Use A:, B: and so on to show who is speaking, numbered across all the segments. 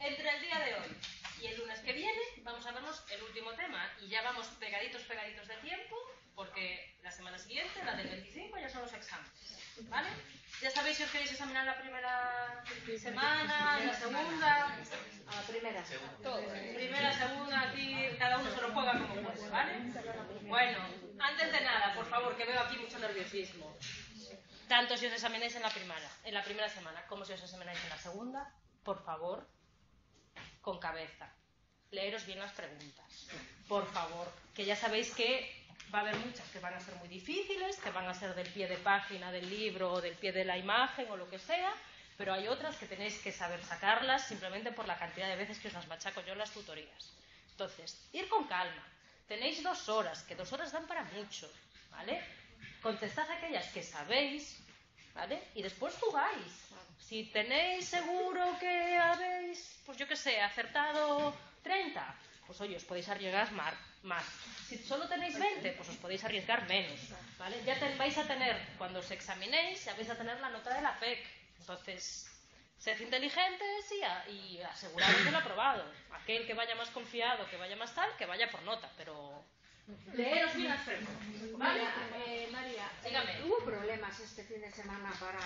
A: entre el día de hoy y el lunes que viene vamos a vernos el último tema y ya vamos pegaditos, pegaditos de tiempo porque la semana siguiente, la del 25, ya son los exámenes. ¿Vale? Ya sabéis si os queréis examinar la primera semana, la segunda.
B: A la primera.
A: Todo. Primera, segunda, aquí cada uno se lo juega como puede, ¿vale? Bueno, antes de nada, por favor, que veo aquí mucho nerviosismo. Tanto si os examináis en la primera, en la primera semana como si os examináis en la segunda, por favor, con cabeza. Leeros bien las preguntas. Por favor, que ya sabéis que va a haber muchas que van a ser muy difíciles, que van a ser del pie de página del libro o del pie de la imagen o lo que sea, pero hay otras que tenéis que saber sacarlas simplemente por la cantidad de veces que os las machaco yo en las tutorías. Entonces, ir con calma. Tenéis dos horas, que dos horas dan para mucho, ¿vale? Contestad aquellas que sabéis, ¿vale? Y después jugáis. Si tenéis seguro que habéis, pues yo qué sé, acertado 30, pues oye, os podéis arriesgar más. más. Si solo tenéis 20, pues os podéis arriesgar menos, ¿vale? Ya te, vais a tener, cuando os examinéis, ya vais a tener la nota de la PEC. Entonces, sed inteligentes y, a, y aseguraros del aprobado. Aquel que vaya más confiado, que vaya más tal, que vaya por nota, pero leeros bien las preguntas. ¿Vale?
B: Eh, María,
A: Dígame.
B: ¿hubo problemas este fin de semana para...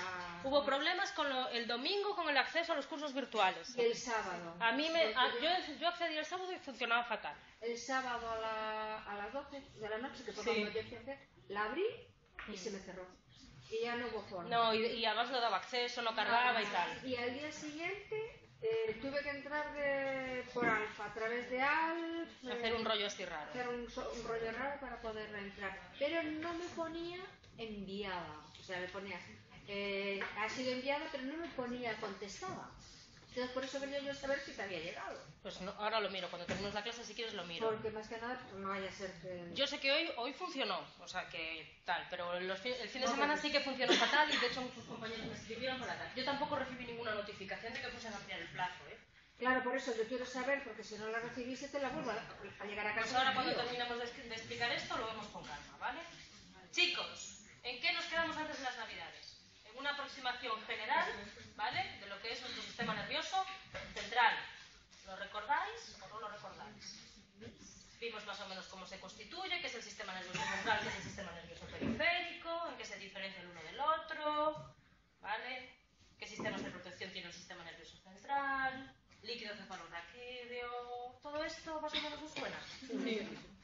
A: Hubo problemas con lo- el domingo con el acceso a los cursos virtuales.
B: Y el sábado?
A: A mí me, a- yo, yo accedí el sábado y funcionaba fatal.
B: El sábado a, la, a las 12 de la noche, que fue
A: Sí.
B: yo fui a hacer, la abrí y se me cerró. Y ya no hubo forma.
A: No, y, y además no daba acceso, no cargaba y tal.
B: Y al día siguiente eh, tuve que entrar de, por Alfa, a través de Alf. eh,
A: Hacer un rollo así raro.
B: hacer un rollo raro para poder entrar. Pero no me ponía enviada. O sea, me ponía, eh, ha sido enviada, pero no me ponía contestada. Entonces, por eso quería yo saber si te había llegado.
A: Pues no, ahora lo miro, cuando terminemos la clase si quieres lo miro.
B: Porque más que nada, no vaya a ser que.
A: Yo sé que hoy, hoy funcionó, o sea que tal, pero los el fin de
B: No,
A: semana sí que funcionó fatal y de hecho muchos compañeros me escribieron para tal. Yo tampoco recibí ninguna notificación de que fuesen a ampliar el plazo, ¿eh?
B: Claro, por eso yo quiero saber, porque si no la recibiste, te la vuelvo a, a llegar a casa.
A: Pues ahora cuando de, de explicar esto lo vemos con calma, ¿vale? Chicos, ¿en qué nos quedamos antes de las navidades? Una aproximación general, ¿vale? De lo que es nuestro sistema nervioso central. ¿Lo recordáis o no lo recordáis? Vimos más o menos cómo se constituye, qué es el sistema nervioso central, qué es el sistema nervioso periférico, en qué se diferencia el uno del otro, ¿vale? ¿Qué sistemas de protección tiene el sistema nervioso central? Líquido cefalorraquídeo, todo esto más o menos os suena.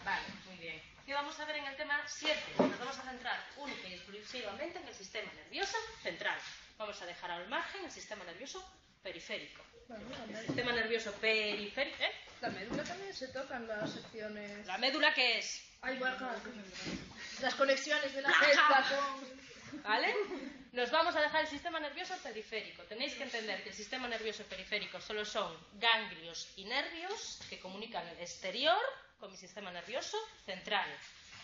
A: Vale, muy bien. ¿Qué vamos a ver en el tema 7? Centrar única y exclusivamente en el sistema nervioso central. Vamos a dejar al margen el sistema nervioso periférico. El sistema nervioso periférico, ¿eh?
C: La médula también se toca en las secciones.
A: ¿La médula qué es?
C: Bajas. Las conexiones de la célula con.
A: ¿Vale? Nos vamos a dejar el sistema nervioso periférico. Tenéis que entender que el sistema nervioso periférico solo son ganglios y nervios que comunican el exterior con mi sistema nervioso central.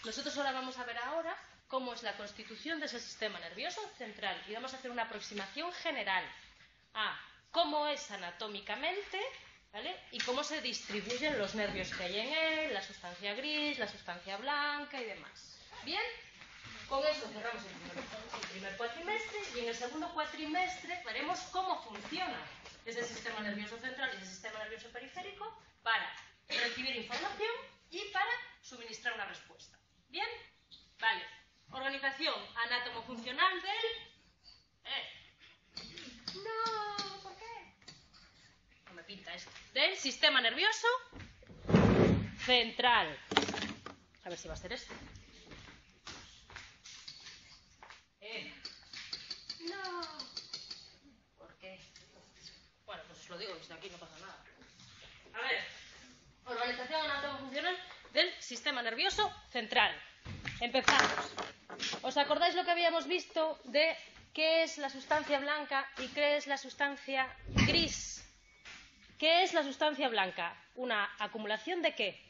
A: Nosotros ahora vamos a ver ahora cómo es la constitución de ese sistema nervioso central y vamos a hacer una aproximación general a cómo es anatómicamente y cómo se distribuyen los nervios que hay en él, la sustancia gris, la sustancia blanca y demás. ¿Bien? Con eso cerramos el primer cuatrimestre y en el segundo cuatrimestre veremos cómo funciona ese sistema nervioso central y ese sistema nervioso periférico para recibir información y para suministrar una respuesta. ¿Bien? Vale. Organización anátomo-funcional del... Eh. No, ¿por qué? No me pinta esto. Del sistema nervioso central. A ver si va a ser esto. Eh. No. ¿Por qué? Bueno, pues os lo digo, desde aquí no pasa nada. A ver. Organización anatomo-funcional del sistema nervioso central. Empezamos. ¿Os acordáis lo que habíamos visto de qué es la sustancia blanca y qué es la sustancia gris? ¿Qué es la sustancia blanca? ¿Una acumulación de qué?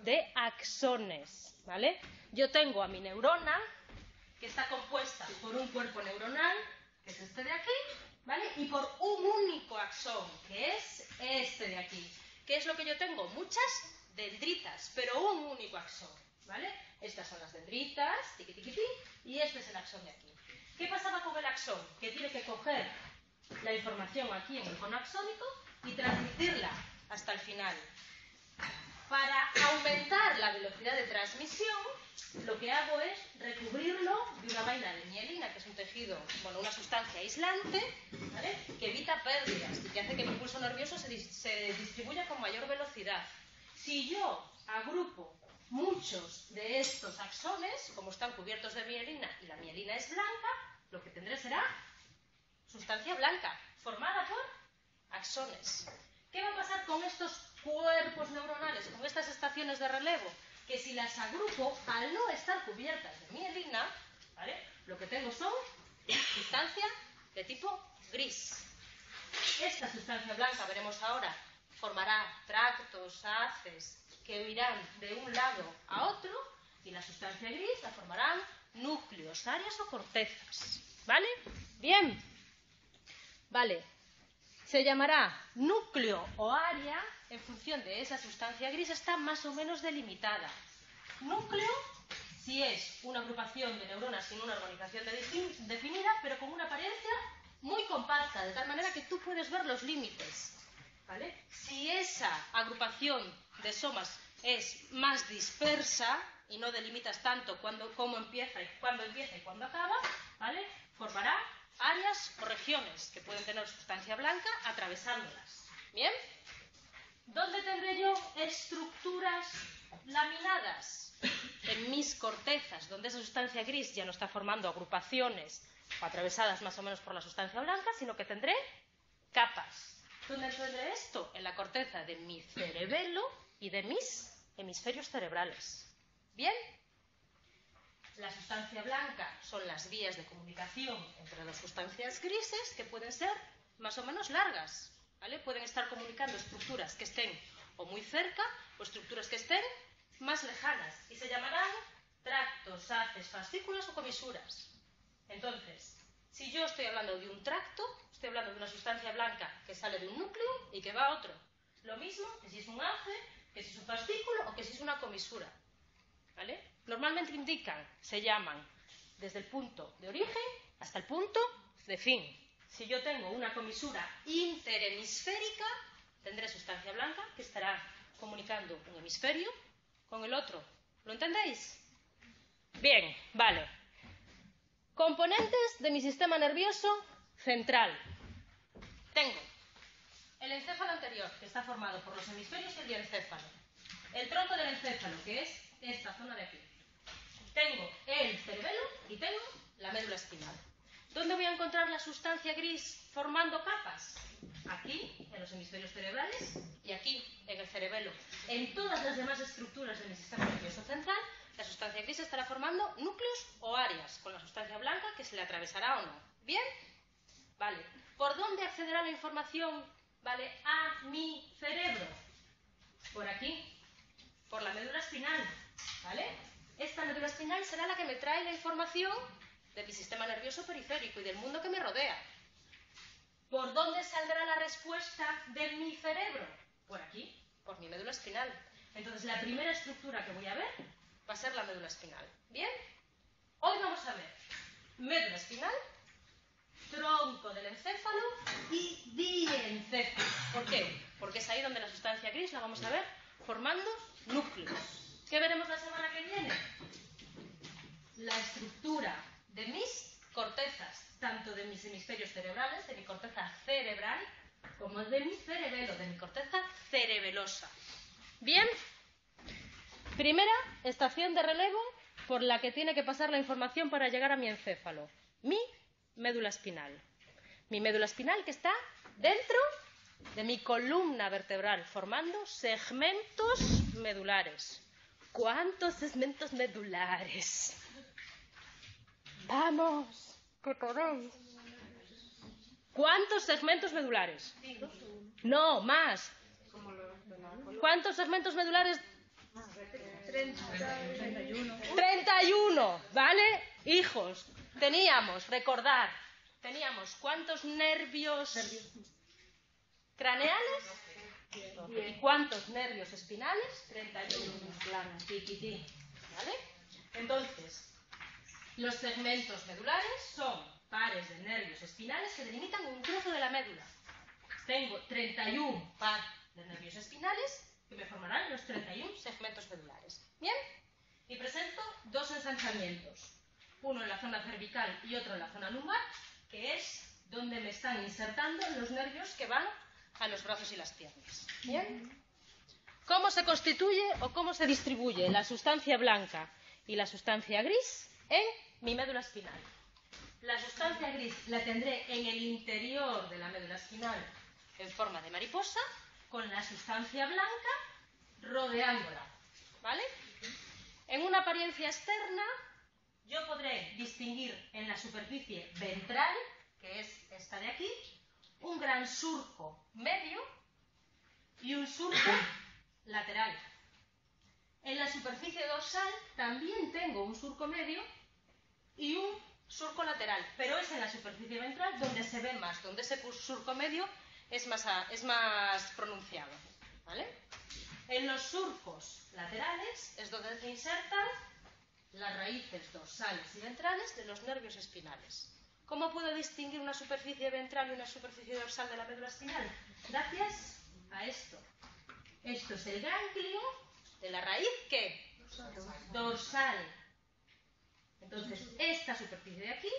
A: De axones, ¿vale? Yo tengo a mi neurona, que está compuesta por un cuerpo neuronal, que es este de aquí, ¿vale? Y por un único axón, que es este de aquí. ¿Qué es lo que yo tengo? Muchas dendritas, pero un único axón, ¿vale? Estas son las dendritas, tiqui, tiqui, ti, y este es el axón de aquí. ¿Qué pasaba con el axón? Que tiene que coger la información aquí en el cono axónico y transmitirla hasta el final. Para aumentar la velocidad de transmisión, lo que hago es recubrirlo de una vaina de mielina, que es un tejido, bueno, una sustancia aislante, ¿vale? que evita pérdidas y que hace que el impulso nervioso se, se distribuya con mayor velocidad. Si yo agrupo muchos de estos axones, como están cubiertos de mielina y la mielina es blanca, lo que tendré será sustancia blanca, formada por axones. ¿Qué va a pasar con estos cuerpos neuronales, con estas estaciones de relevo? Que si las agrupo, al no estar cubiertas de mielina, ¿vale? lo que tengo son sustancia de tipo gris. Esta sustancia blanca, veremos ahora, formará tractos, haces, que irán de un lado a otro, y la sustancia gris la formarán núcleos, áreas o cortezas. ¿Vale? Bien. Vale. Se llamará núcleo o área en función de esa sustancia gris, está más o menos delimitada. Núcleo, si es una agrupación de neuronas sin una organización de- defin- definida, pero con una apariencia muy compacta, de tal manera que tú puedes ver los límites. Si esa agrupación de somas es más dispersa y no delimitas tanto cuándo, cómo empieza y cuándo empieza y cuándo acaba. Formará áreas o regiones que pueden tener sustancia blanca atravesándolas. ¿Bien? ¿Dónde tendré yo estructuras laminadas? En mis cortezas, donde esa sustancia gris ya no está formando agrupaciones atravesadas más o menos por la sustancia blanca, sino que tendré capas. ¿Dónde tendré esto? En la corteza de mi cerebelo y de mis hemisferios cerebrales. ¿Bien? La sustancia blanca son las vías de comunicación entre las sustancias grises que pueden ser más o menos largas. Pueden estar comunicando estructuras que estén o muy cerca o estructuras que estén más lejanas y se llamarán tractos, haces, fascículos o comisuras. Entonces, si yo estoy hablando de un tracto, estoy hablando de una sustancia blanca que sale de un núcleo y que va a otro. Lo mismo que si es un hace, que si es un fascículo o que si es una comisura. ¿Vale? Normalmente indican, se llaman desde el punto de origen hasta el punto de fin. Si yo tengo una comisura interhemisférica, tendré sustancia blanca que estará comunicando un hemisferio con el otro. ¿Lo entendéis? Bien, vale. Componentes de mi sistema nervioso central. Tengo el encéfalo anterior, que está formado por los hemisferios y el diencéfalo. El tronco del encéfalo, que es esta zona de aquí. Tengo el cerebelo y tengo la médula espinal. ¿Dónde voy a encontrar la sustancia gris formando capas? Aquí, en los hemisferios cerebrales, y aquí, en el cerebelo. En todas las demás estructuras de mi sistema nervioso central, la sustancia gris estará formando núcleos o áreas, con la sustancia blanca que se le atravesará o no. ¿Bien? Vale. ¿Por dónde accederá la información, vale, a mi cerebro? Por aquí, por la médula espinal, ¿vale? Esta médula espinal será la que me trae la información de mi sistema nervioso periférico y del mundo que me rodea. ¿Por dónde saldrá la respuesta de mi cerebro? Por aquí, por mi médula espinal. Entonces, la primera estructura que voy a ver va a ser la médula espinal. ¿Bien? Hoy vamos a ver médula espinal, tronco del encéfalo y diencéfalo. ¿Por qué? Porque es ahí donde la sustancia gris la vamos a ver formando núcleos. ¿Qué veremos la semana que viene? La estructura de mis cortezas, tanto de mis hemisferios cerebrales, de mi corteza cerebral, como de mi cerebelo, de mi corteza cerebelosa. Bien, primera estación de relevo por la que tiene que pasar la información para llegar a mi encéfalo, mi médula espinal. Mi médula espinal que está dentro de mi columna vertebral, formando segmentos medulares. ¿Cuántos segmentos medulares? Vamos, que podéis. ¿Cuántos segmentos medulares? No, más. ¿Cuántos segmentos medulares? 31, ¿vale? Hijos, teníamos, recordar, teníamos cuántos nervios craneales y cuántos nervios espinales? 31, chiquitín, ¿vale? Entonces, los segmentos medulares son pares de nervios espinales que delimitan un trozo de la médula. Tengo 31 par de nervios espinales que me formarán los 31 segmentos medulares. ¿Bien? Y presento dos ensanchamientos, uno en la zona cervical y otro en la zona lumbar, que es donde me están insertando los nervios que van a los brazos y las piernas. ¿Bien? ¿Cómo se constituye o cómo se distribuye la sustancia blanca y la sustancia gris en mi médula espinal? La sustancia gris la tendré en el interior de la médula espinal en forma de mariposa, con la sustancia blanca rodeándola. ¿Vale? En una apariencia externa, yo podré distinguir en la superficie ventral, que es esta de aquí, un gran surco medio y un surco lateral. En la superficie dorsal también tengo un surco medio y un surco lateral, pero es en la superficie ventral donde se ve más, donde ese surco medio es más, pronunciado. ¿vale? En los surcos laterales es donde se insertan las raíces dorsales y ventrales de los nervios espinales. ¿Cómo puedo distinguir una superficie ventral y una superficie dorsal de la médula espinal? Gracias a esto. Esto es el ganglio de la raíz ¿qué? dorsal. Entonces, esta superficie de aquí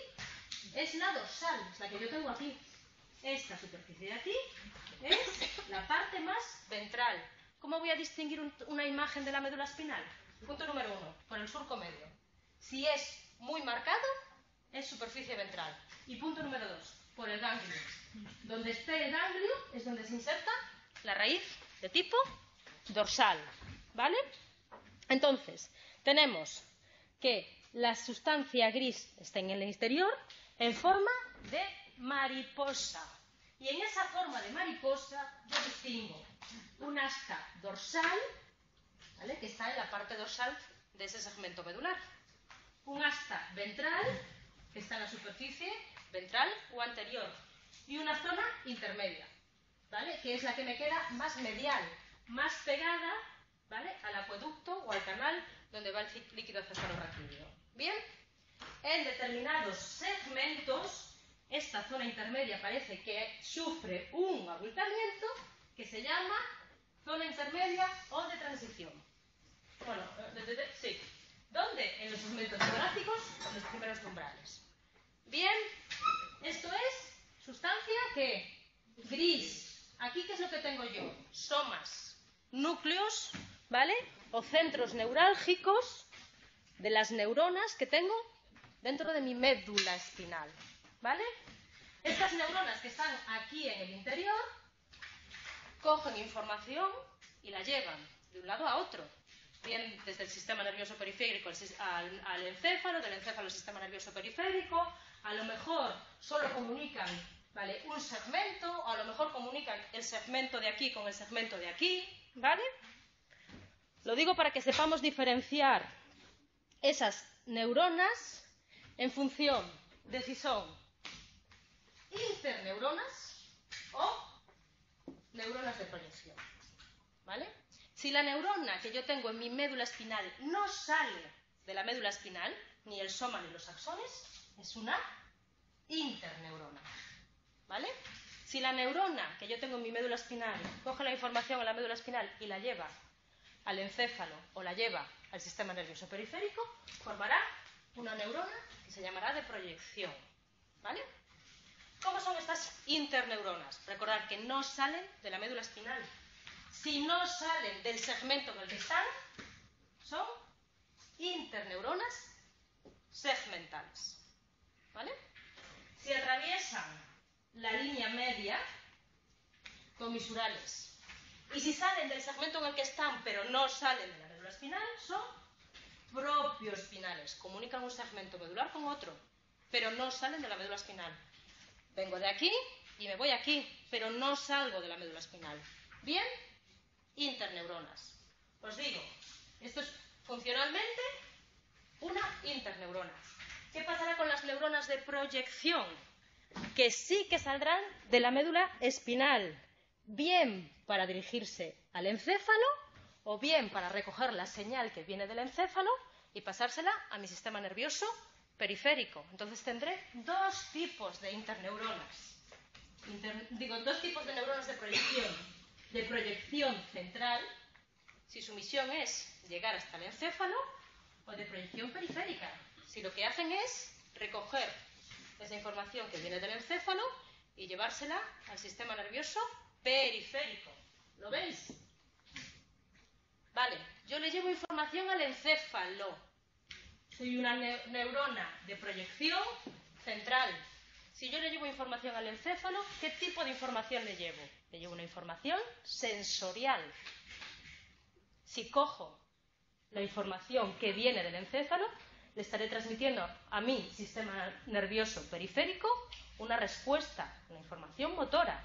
A: es la dorsal, es la que yo tengo aquí. Esta superficie de aquí es la parte más ventral. ¿Cómo voy a distinguir un, una imagen de la médula espinal? Punto número uno, por el surco medio. Si es muy marcado, es superficie ventral. Y punto número dos, por el ganglio. Donde esté el ganglio es donde se inserta la raíz de tipo dorsal. ¿Vale? Entonces, tenemos que la sustancia gris está en el exterior en forma de mariposa. Y en esa forma de mariposa yo distingo un asta dorsal, que está en la parte dorsal de ese segmento medular. Un asta ventral, que está en la superficie ventral o anterior. Y una zona intermedia, ¿vale? que es la que me queda más medial, más pegada ¿vale? al acueducto o al canal donde va el líquido cefalorraquídeo. Bien, en determinados segmentos, esta zona intermedia parece que sufre un abultamiento que se llama zona intermedia o de transición. Bueno, de, sí. ¿Dónde? En los segmentos geográficos, en los primeros umbrales. Bien, esto es sustancia que gris. Aquí, ¿qué es lo que tengo yo? Somas, núcleos, ¿vale? O centros neurálgicos de las neuronas que tengo dentro de mi médula espinal, ¿vale? Estas neuronas que están aquí en el interior cogen información y la llevan de un lado a otro, bien desde el sistema nervioso periférico al, al encéfalo, del encéfalo al sistema nervioso periférico, a lo mejor solo comunican ¿vale? un segmento, o a lo mejor comunican el segmento de aquí con el segmento de aquí, ¿vale? Lo digo para que sepamos diferenciar esas neuronas en función de si son interneuronas o neuronas de proyección. ¿Vale? Si la neurona que yo tengo en mi médula espinal no sale de la médula espinal, ni el soma ni los axones, es una interneurona. ¿Vale? Si la neurona que yo tengo en mi médula espinal coge la información en la médula espinal y la lleva al encéfalo o la lleva al sistema nervioso periférico, formará una neurona que se llamará de proyección. ¿Vale? ¿Cómo son estas interneuronas? Recordar que no salen de la médula espinal. Si no salen del segmento en el que están, son interneuronas segmentales. ¿Vale? Si atraviesan la línea media, comisurales. Y si salen del segmento en el que están, pero no salen de la médula espinal, son propioespinales. Comunican un segmento medular con otro, pero no salen de la médula espinal. Vengo de aquí y me voy aquí, pero no salgo de la médula espinal. Bien, interneuronas. Os digo, esto es funcionalmente una interneurona. ¿Qué pasará con las neuronas de proyección? Que sí que saldrán de la médula espinal, bien para dirigirse al encéfalo o bien para recoger la señal que viene del encéfalo y pasársela a mi sistema nervioso periférico. Entonces tendré dos tipos de interneuronas. Inter- digo, dos tipos de neuronas de proyección. De proyección central, si su misión es llegar hasta el encéfalo, o de proyección periférica, si lo que hacen es recoger esa información que viene del encéfalo y llevársela al sistema nervioso periférico. ¿Lo veis? Vale, yo le llevo información al encéfalo. Soy una ne- neurona de proyección central. Si yo le llevo información al encéfalo, ¿qué tipo de información le llevo? Le llevo una información sensorial. Si cojo la información que viene del encéfalo, le estaré transmitiendo a mi sistema nervioso periférico una respuesta, una información motora.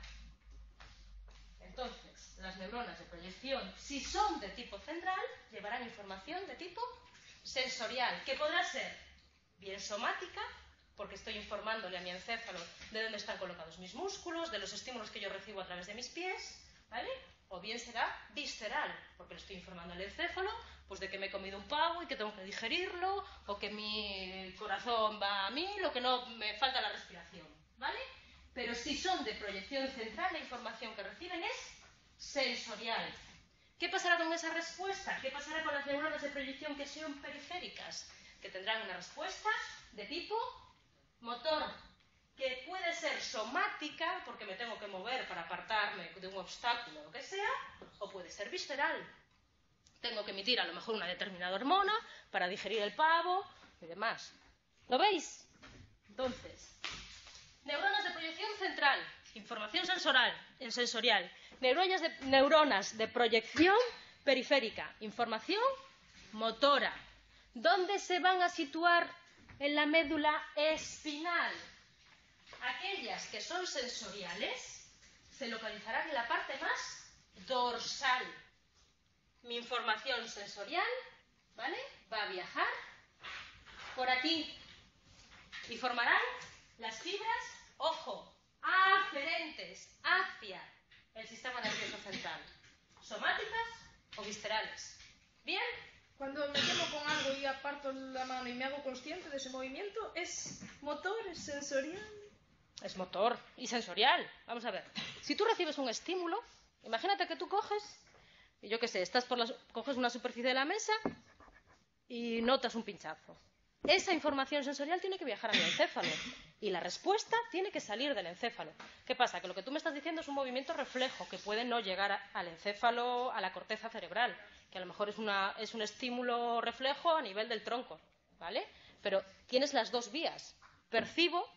A: Entonces, las neuronas de proyección, si son de tipo central, llevarán información de tipo sensorial, que podrá ser bien somática, porque estoy informándole a mi encéfalo de dónde están colocados mis músculos, de los estímulos que yo recibo a través de mis pies, ¿vale? O bien será visceral, porque le estoy informando al encéfalo pues de que me he comido un pavo y que tengo que digerirlo, o que mi corazón va a mí, lo que no me falta la respiración, ¿vale? Pero si son de proyección central, la información que reciben es sensorial. ¿Qué pasará con esa respuesta? ¿Qué pasará con las neuronas de proyección que son periféricas? Que tendrán una respuesta de tipo motor, que puede ser somática, porque me tengo que mover para apartarme de un obstáculo o lo que sea, o puede ser visceral. Tengo que emitir a lo mejor una determinada hormona para digerir el pavo y demás. ¿Lo veis? Entonces, neuronas de proyección central, información sensorial, sensorial. Neuronas de, proyección periférica, información motora. ¿Dónde se van a situar en la médula espinal? Aquellas que son sensoriales se localizarán en la parte más dorsal. Mi información sensorial, ¿vale? Va a viajar por aquí y formarán las fibras, ojo, el sistema nervioso central, somáticas o viscerales. ¿Bien?
C: Cuando me quemo con algo y aparto la mano y me hago consciente de ese movimiento, ¿es motor, es sensorial?
A: Es motor y sensorial. Vamos a ver. Si tú recibes un estímulo, imagínate que tú coges, y yo qué sé, estás por la, coges una superficie de la mesa y notas un pinchazo. Esa información sensorial tiene que viajar al encéfalo y la respuesta tiene que salir del encéfalo. ¿Qué pasa? Que lo que tú me estás diciendo es un movimiento reflejo que puede no llegar al encéfalo, a la corteza cerebral, que a lo mejor es, una- un estímulo reflejo a nivel del tronco, ¿vale? Pero tienes las dos vías. Percibo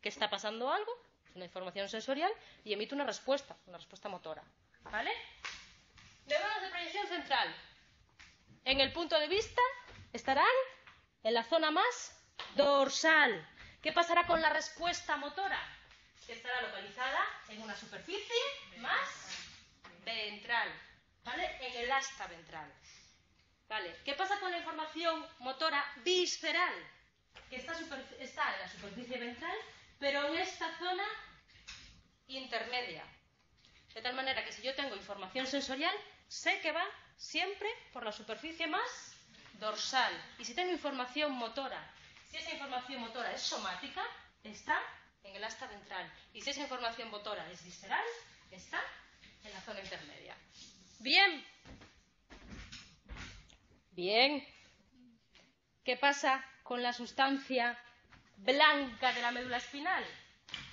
A: que está pasando algo, una información sensorial, y emito una respuesta, una respuesta motora, ¿vale? Neuronas de proyección central. En el punto de vista estarán en la zona más dorsal. ¿Qué pasará con la respuesta motora? Que estará localizada en una superficie más ventral. En el asta ventral. ¿Qué pasa con la información motora visceral? Que está en la superficie ventral, pero en esta zona intermedia. De tal manera que si yo tengo información sensorial, sé que va siempre por la superficie más dorsal. Y si tengo información motora, si esa información motora es somática, está en el asta ventral. Y si esa información motora es visceral, está en la zona intermedia. Bien. Bien. ¿Qué pasa con la sustancia blanca de la médula espinal?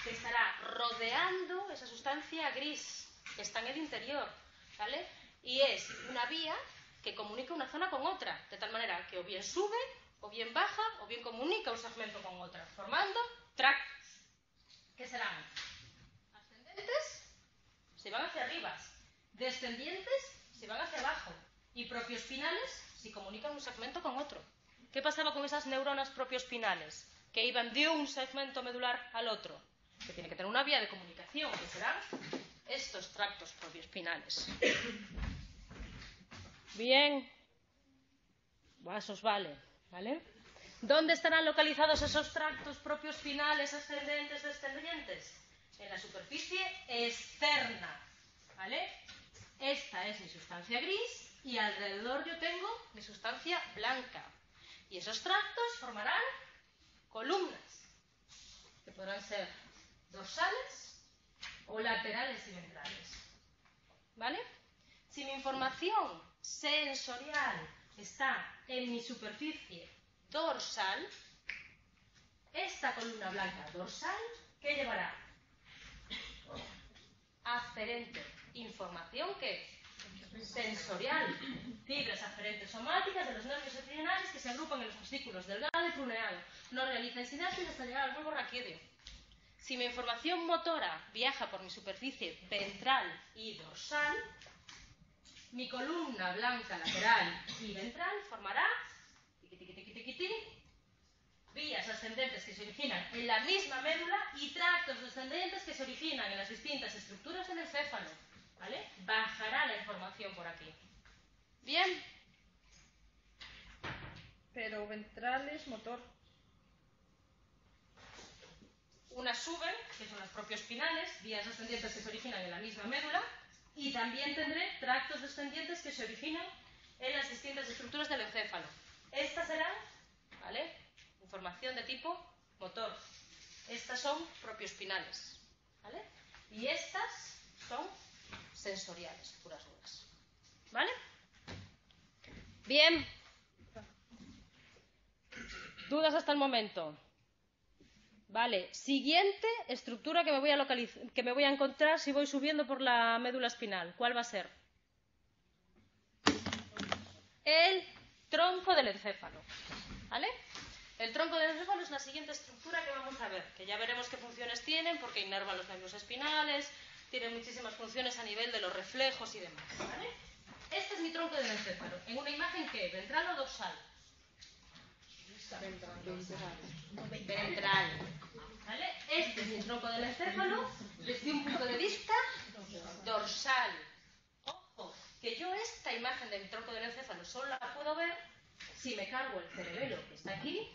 A: Que estará rodeando esa sustancia gris que está en el interior, ¿vale? Y es una vía que comunica una zona con otra, de tal manera que o bien sube, o bien baja, o bien comunica un segmento con otra, formando tractos, que serán ascendentes si van hacia arriba, descendientes si van hacia abajo, y propioespinales si comunican un segmento con otro. ¿Qué pasaba con esas neuronas propioespinales? Que iban de un segmento medular al otro. Que tiene que tener una vía de comunicación, que serán estos tractos propioespinales. Bien. Buah, eso os vale, ¿Dónde estarán localizados esos tractos propioespinales ascendentes, descendientes? En la superficie externa, ¿vale? Esta es mi sustancia gris y alrededor yo tengo mi sustancia blanca. Y esos tractos formarán columnas, que podrán ser dorsales o laterales y ventrales. ¿Vale? Si mi información sensorial está en mi superficie dorsal, esta columna blanca dorsal, ¿qué llevará? Aferente, información que es sensorial, fibras aferentes somáticas de los nervios epidionales que se agrupan en los fascículos delgado y pruneado. No realizan sinapsis hasta llegar al bulbo raquídeo. Si mi información motora viaja por mi superficie ventral y dorsal, mi columna blanca lateral y ventral formará vías ascendentes que se originan en la misma médula y tractos descendentes que se originan en las distintas estructuras del encéfalo. ¿Vale? Bajará la información por aquí. ¿Bien?
C: Pero ventrales, motor.
A: Unas suben, que son las propios espinales, vías ascendientes que se originan en la misma médula, y también tendré tractos descendientes que se originan en las distintas estructuras del encéfalo. Estas serán, ¿vale? Información de tipo motor. Estas son propioespinales, ¿vale? Y estas son sensoriales, puras duras. ¿Vale? Bien. ¿Dudas hasta el momento? Vale, siguiente estructura que me voy a que me voy a encontrar si voy subiendo por la médula espinal. ¿Cuál va a ser? El tronco del encéfalo. ¿Vale? El tronco del encéfalo es la siguiente estructura que vamos a ver, que ya veremos qué funciones tienen, porque inerva los nervios espinales, tiene muchísimas funciones a nivel de los reflejos y demás. ¿vale? Este es mi tronco del encéfalo. ¿En una imagen qué? ¿Ventral o dorsal? Ventral. ¿Vale? Este es mi tronco del encéfalo desde un punto de vista dorsal. Ojo, que yo esta imagen del tronco del encéfalo solo la puedo ver si me cargo el cerebelo que está aquí.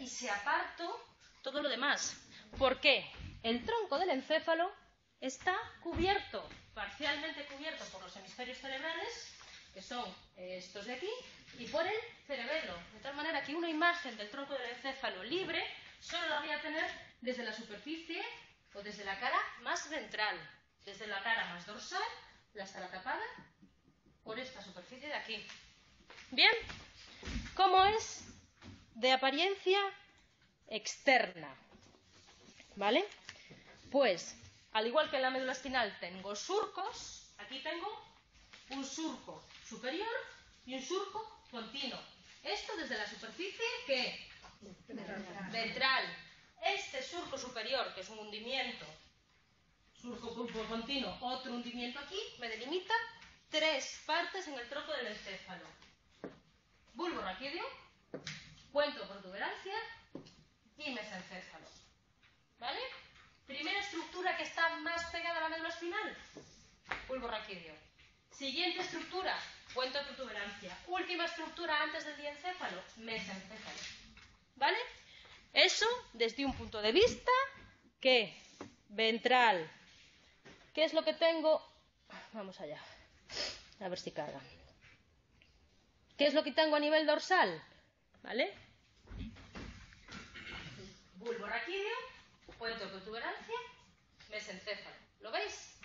A: Y se aparto todo lo demás. ¿Por qué? El tronco del encéfalo está cubierto, parcialmente cubierto por los hemisferios cerebrales, que son estos de aquí, y por el cerebelo. De tal manera que una imagen del tronco del encéfalo libre solo la voy a tener desde la superficie o desde la cara más ventral. Desde la cara más dorsal la estará tapada por esta superficie de aquí. Bien, ¿cómo es de apariencia externa? ¿Vale? Pues al igual que en la médula espinal tengo surcos, aquí tengo un surco superior y un surco continuo. Esto desde la superficie que ventral. Este surco superior, que es un hundimiento, surco continuo, otro hundimiento aquí, me delimita tres partes en el tronco del encéfalo. Bulbo raquídeo, cuento protuberancia y mesencéfalo. ¿Vale? Primera estructura que está más pegada a la médula espinal, bulbo raquídeo. Siguiente estructura, puente de protuberancia. Última estructura antes del diencéfalo, mesencéfalo. ¿Vale? Eso desde un punto de vista que ventral. ¿Qué es lo que tengo? Vamos allá. A ver si carga. ¿Qué es lo que tengo a nivel dorsal? ¿Vale? Bulbo raquídeo puente o protuberancia, mesencéfalo. ¿Lo veis?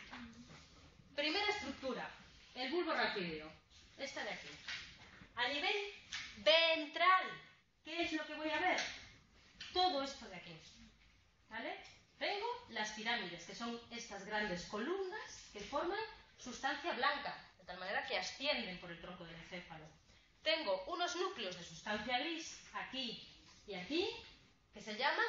A: Primera estructura, el bulbo raquídeo. Esta de aquí. A nivel ventral, ¿qué es lo que voy a ver? Todo esto de aquí. ¿Vale? Tengo las pirámides, que son estas grandes columnas que forman sustancia blanca, de tal manera que ascienden por el tronco del encéfalo. Tengo unos núcleos de sustancia gris aquí y aquí, que se llaman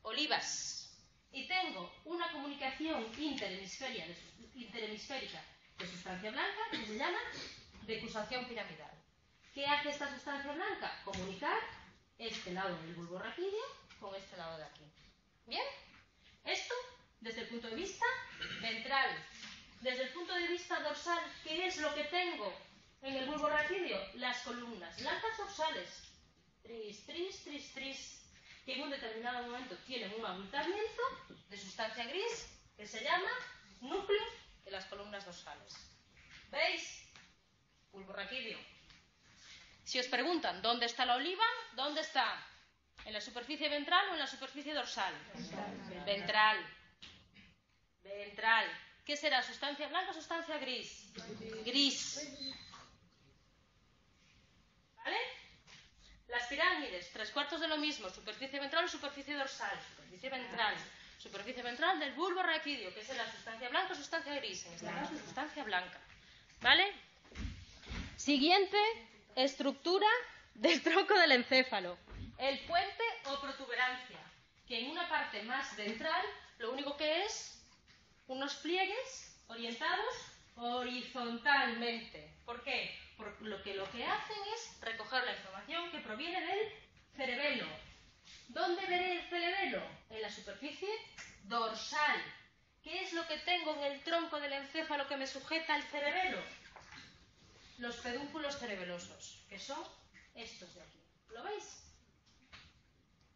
A: olivas y tengo una comunicación interhemisférica de sustancia blanca que se llama decusación piramidal. ¿Qué hace esta sustancia blanca? Comunicar este lado del bulbo raquídeo con este lado de aquí. ¿Bien? Esto desde el punto de vista ventral. Desde el punto de vista dorsal, ¿qué es lo que tengo en el bulbo raquídeo? Las columnas blancas dorsales. Tris, tris, tris, tris que en un determinado momento tienen un abultamiento de sustancia gris que se llama núcleo de las columnas dorsales. ¿Veis? Pulvo raquídeo. Si os preguntan dónde está la oliva, ¿dónde está? ¿En la superficie ventral o en la superficie dorsal? Ventral. Ventral. ¿Qué será? ¿Sustancia blanca o sustancia gris? Gris. ¿Vale? Las pirámides, tres cuartos de lo mismo, superficie ventral o superficie dorsal, superficie ventral, superficie ventral del bulbo raquídeo, que es la sustancia blanca o sustancia gris, en este caso sustancia blanca. ¿Vale? Siguiente estructura del tronco del encéfalo, el puente o protuberancia, que en una parte más ventral lo único que es unos pliegues orientados horizontalmente. ¿Por qué? Porque lo que, lo que hacen es recoger la información que proviene del cerebelo. ¿Dónde veré el cerebelo? En la superficie dorsal. ¿Qué es lo que tengo en el tronco del encéfalo que me sujeta al cerebelo? Los pedúnculos cerebelosos, que son estos de aquí. ¿Lo veis?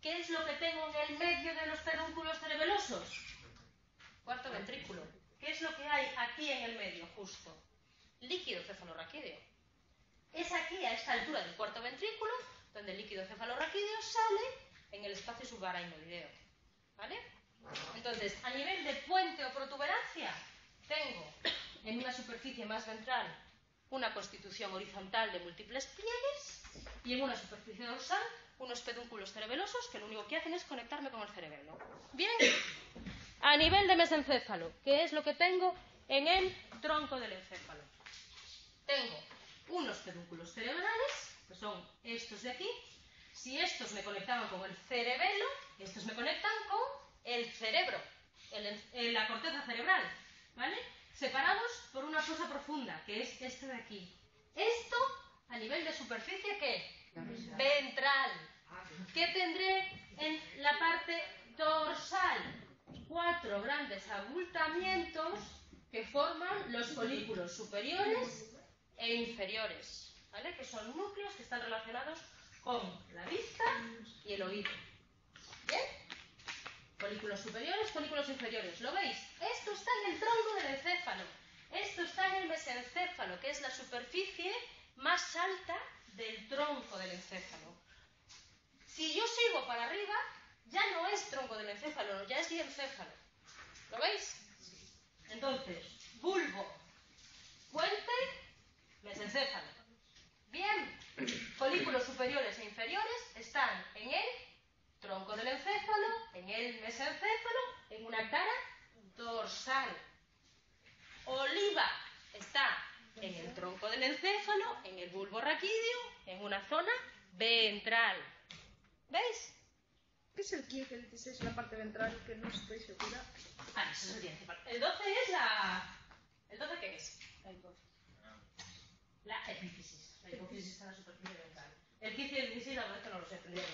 A: ¿Qué es lo que tengo en el medio de los pedúnculos cerebelosos? Cuarto ventrículo. ¿Qué es lo que hay aquí en el medio, justo? Líquido cefalorraquídeo. Es aquí, a esta altura del cuarto ventrículo, donde el líquido cefalorraquídeo sale en el espacio subarainoideo. ¿Vale? Entonces, a nivel de puente o protuberancia, tengo en una superficie más ventral una constitución horizontal de múltiples pliegues y en una superficie dorsal unos pedúnculos cerebelosos que lo único que hacen es conectarme con el cerebelo. Bien, a nivel de mesencéfalo, ¿qué es lo que tengo en el tronco del encéfalo? Tengo unos pedúnculos cerebrales, que son estos de aquí. Si estos me conectaban con el cerebelo, estos me conectan con el cerebro, el, la corteza cerebral, ¿vale? Separados por una fosa profunda, que es este de aquí. Esto, a nivel de superficie, ¿qué? Ventral. ¿Qué tendré en la parte dorsal? Cuatro grandes abultamientos que forman los folículos superiores e inferiores, ¿vale? Que son núcleos que están relacionados con la vista y el oído. ¿Bien? Folículos superiores, folículos inferiores. ¿Lo veis? Esto está en el tronco del encéfalo. Esto está en el mesencéfalo, que es la superficie más alta del tronco del encéfalo. Si yo sigo para arriba, ya no es tronco del encéfalo, ya es diencéfalo. ¿Lo veis? Entonces, bulbo, puente, mesencéfalo. Bien, folículos superiores e inferiores están en el tronco del encéfalo, en el mesencéfalo, en una cara dorsal. Oliva está en el tronco del encéfalo, en el bulbo raquídeo, en una zona ventral. ¿Veis?
C: ¿Qué es el 15, el 16, la parte ventral? Que no estoy segura.
A: Ah, eso es el 10. El 12 es la... ¿El 12 qué es? La hipófisis. La epífisis. La hipófisis está en la superficie ventral. El 15 y el 16 la verdad es que no los he aprendido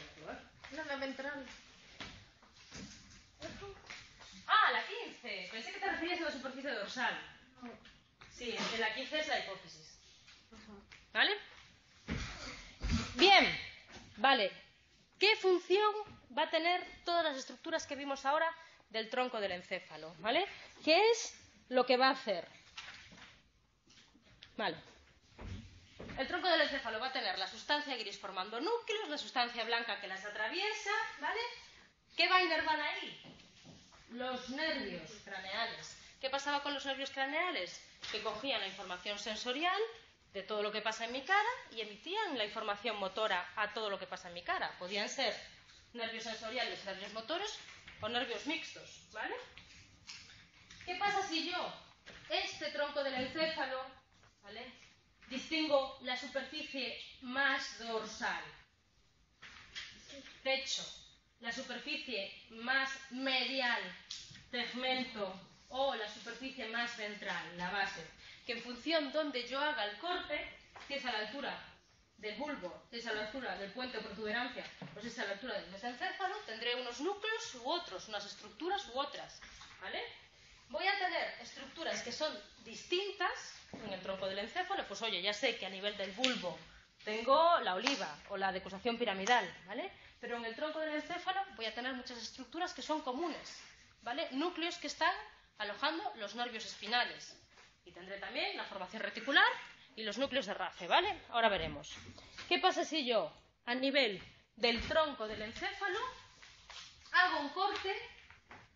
C: No.
A: Ah, la 15. Pensé que te referías a la superficie dorsal. Sí, en la 15 es la hipófisis. ¿Vale? Bien, vale. ¿Qué función va a tener todas las estructuras que vimos ahora del tronco del encéfalo? ¿Vale? ¿Qué es lo que va a hacer? Vale. El tronco del encéfalo va a tener la sustancia gris formando núcleos, la sustancia blanca que las atraviesa, ¿vale? ¿Qué va a inervar ahí? Los nervios craneales. ¿Qué pasaba con los nervios craneales? Que cogían la información sensorial de todo lo que pasa en mi cara y emitían la información motora a todo lo que pasa en mi cara. Podían ser nervios sensoriales, nervios motores o nervios mixtos, ¿vale? ¿Qué pasa si yo, este tronco del encéfalo, ¿vale? Distingo la superficie más dorsal, techo, la superficie más medial, tegmento, o la superficie más ventral, la base, que en función donde yo haga el corte, si es a la altura del bulbo, si es a la altura del puente o protuberancia, o si es a la altura del mesencéfalo, tendré unos núcleos u otros, unas estructuras u otras, ¿vale? Voy a tener estructuras que son distintas en el tronco del encéfalo, pues oye, ya sé que a nivel del bulbo tengo la oliva o la decusación piramidal, ¿vale? Pero en el tronco del encéfalo voy a tener muchas estructuras que son comunes, ¿vale? Núcleos que están alojando los nervios espinales. Y tendré también la formación reticular y los núcleos de rafe, ¿vale? Ahora veremos. ¿Qué pasa si yo, a nivel del tronco del encéfalo, hago un corte,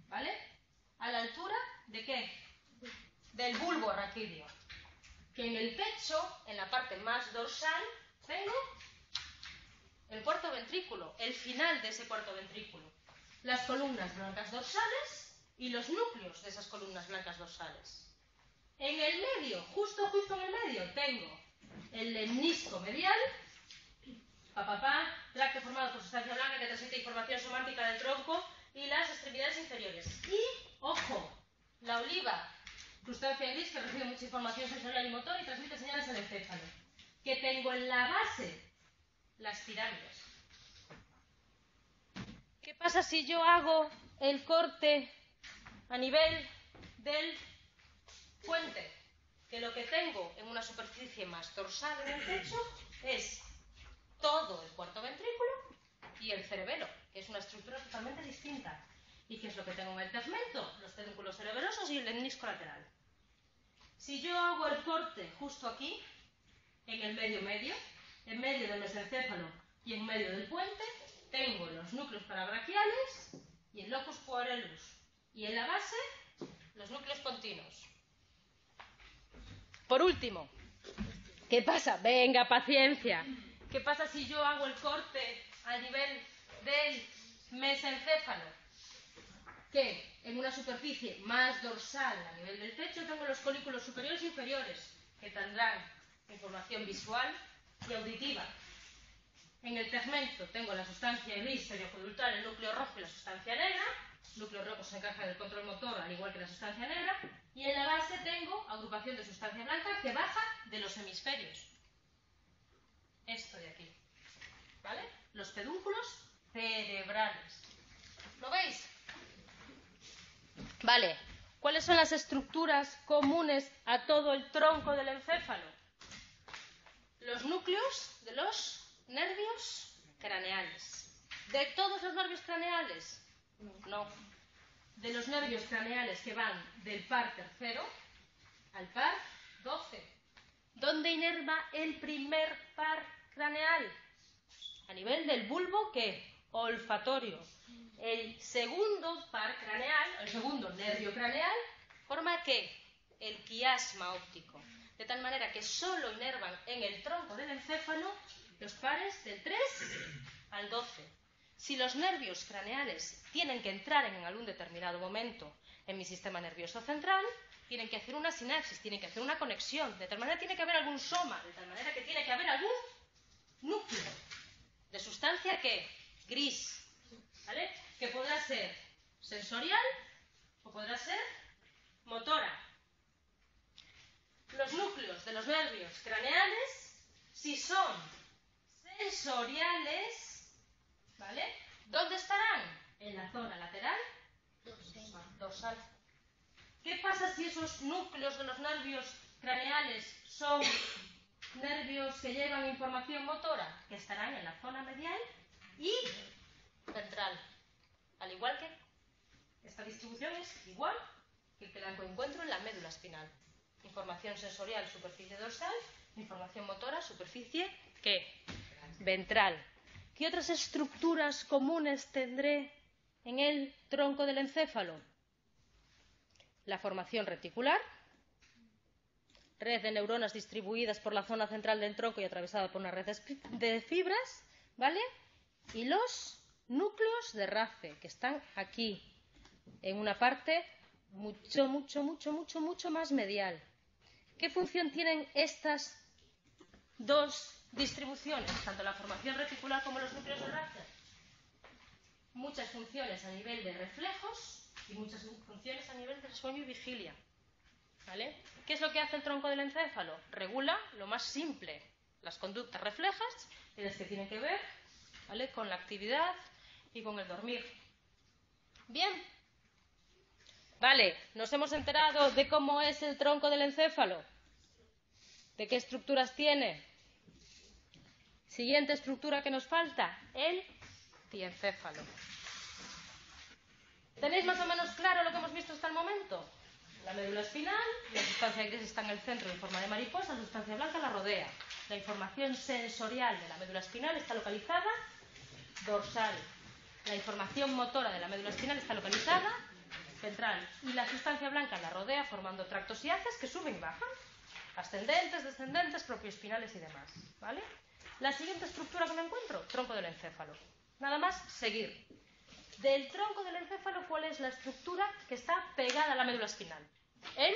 A: ¿vale? A la altura de qué? Del bulbo raquídeo. Que en el pecho, en la parte más dorsal, tengo el cuarto ventrículo, el final de ese cuarto ventrículo. Las columnas blancas dorsales y los núcleos de esas columnas blancas dorsales. En el medio, justo justo en el medio, tengo el lemnisco medial, papá, tracto formado por sustancia blanca que transmite información semántica del tronco y las extremidades inferiores. Y, ojo, la oliva, sustancia gris que recibe mucha información sensorial y motor y transmite señales al encéfalo. Que tengo en la base las pirámides. ¿Qué pasa si yo hago el corte a nivel del puente? Que lo que tengo en una superficie más dorsal en el techo es todo el cuarto ventrículo y el cerebelo, que es una estructura totalmente distinta. ¿Y qué es lo que tengo en el tegmento? Los pedúnculos cerebelosos y el lemnisco lateral. Si yo hago el corte justo aquí, en el medio medio, en medio del mesencéfalo y en medio del puente, tengo los núcleos parabraquiales y el locus coeruleus. Y en la base, los núcleos continuos. Por último, ¿qué pasa? Venga, paciencia. ¿Qué pasa si yo hago el corte a nivel del mesencéfalo? Que en una superficie más dorsal a nivel del techo tengo los colículos superiores e inferiores que tendrán información visual y auditiva. En el tegmento tengo la sustancia gris periocultal, el núcleo rojo y la sustancia negra. El núcleo rojo se encarga del control motor, al igual que la sustancia negra. Y en la base tengo agrupación de sustancia blanca que baja de los hemisferios. Esto de aquí. ¿Vale? Los pedúnculos cerebrales. ¿Lo veis? Vale. ¿Cuáles son las estructuras comunes a todo el tronco del encéfalo? Los núcleos de los nervios craneales. ¿De todos los nervios craneales? No. De los nervios craneales que van del par tercero al par doce. ¿Dónde inerva el primer par craneal? A nivel del bulbo, ¿qué? Olfatorio. El segundo par craneal, el segundo nervio craneal, forma ¿qué? El quiasma óptico. De tal manera que solo inervan en el tronco del encéfalo los pares del 3 al 12. Si los nervios craneales tienen que entrar en algún determinado momento en mi sistema nervioso central, tienen que hacer una sinapsis, tienen que hacer una conexión, de tal manera tiene que haber algún soma, de tal manera que tiene que haber algún núcleo de sustancia que gris, ¿vale? Que podrá ser sensorial o podrá ser motora. Los núcleos de los nervios craneales, si son sensoriales, ¿vale? ¿Dónde estarán? En la zona lateral dorsal. ¿Qué pasa si esos núcleos de los nervios craneales son nervios que llevan información motora? Que estarán en la zona medial y central. Al igual que esta distribución es igual que que la encuentro en la médula espinal. Información sensorial, superficie dorsal, información motora, superficie ¿qué? ventral. ¿Qué otras estructuras comunes tendré en el tronco del encéfalo? La formación reticular, red de neuronas distribuidas por la zona central del tronco y atravesada por una red de fibras, ¿vale? Y los núcleos de RACE, que están aquí, en una parte mucho, mucho, mucho, mucho, mucho más medial. ¿Qué función tienen estas dos distribuciones, tanto la formación reticular como los núcleos de RACE? Muchas funciones a nivel de reflejos y muchas funciones a nivel de sueño y vigilia. ¿Qué es lo que hace el tronco del encéfalo? Regula lo más simple, las conductas reflejas y las que tienen que ver con la actividad y con el dormir. Bien. Vale, nos hemos enterado de cómo es el tronco del encéfalo, de qué estructuras tiene. Siguiente estructura que nos falta, el diencéfalo. ¿Tenéis más o menos claro lo que hemos visto hasta el momento? La médula espinal, la sustancia gris está en el centro en forma de mariposa, la sustancia blanca la rodea. La información sensorial de la médula espinal está localizada dorsal. La información motora de la médula espinal está localizada ventral y la sustancia blanca la rodea formando tractos y haces que suben y bajan. Ascendentes, descendentes, propioespinales y demás. ¿Vale? La siguiente estructura que me encuentro, tronco del encéfalo. Nada más, seguir. Del tronco del encéfalo, ¿cuál es la estructura que está pegada a la médula espinal? El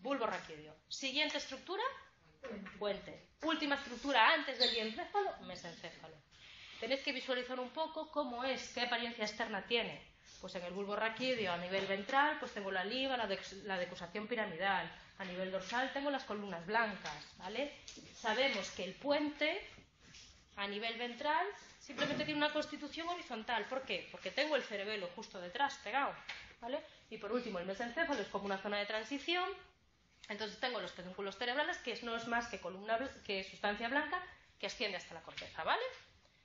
A: bulbo raquídeo. Siguiente estructura, puente. Última estructura antes del diencéfalo, mesencéfalo. Tenéis que visualizar un poco cómo es, qué apariencia externa tiene. Pues en el bulbo raquídeo a nivel ventral, pues tengo la liga, la, la decusación piramidal. A nivel dorsal tengo las columnas blancas, ¿vale? Sabemos que el puente a nivel ventral simplemente tiene una constitución horizontal. ¿Por qué? Porque tengo el cerebelo justo detrás, pegado, ¿vale? Y por último, el mesencéfalo es como una zona de transición. Entonces tengo los pedúnculos cerebrales, que no es más que, columna, que sustancia blanca que asciende hasta la corteza, ¿vale?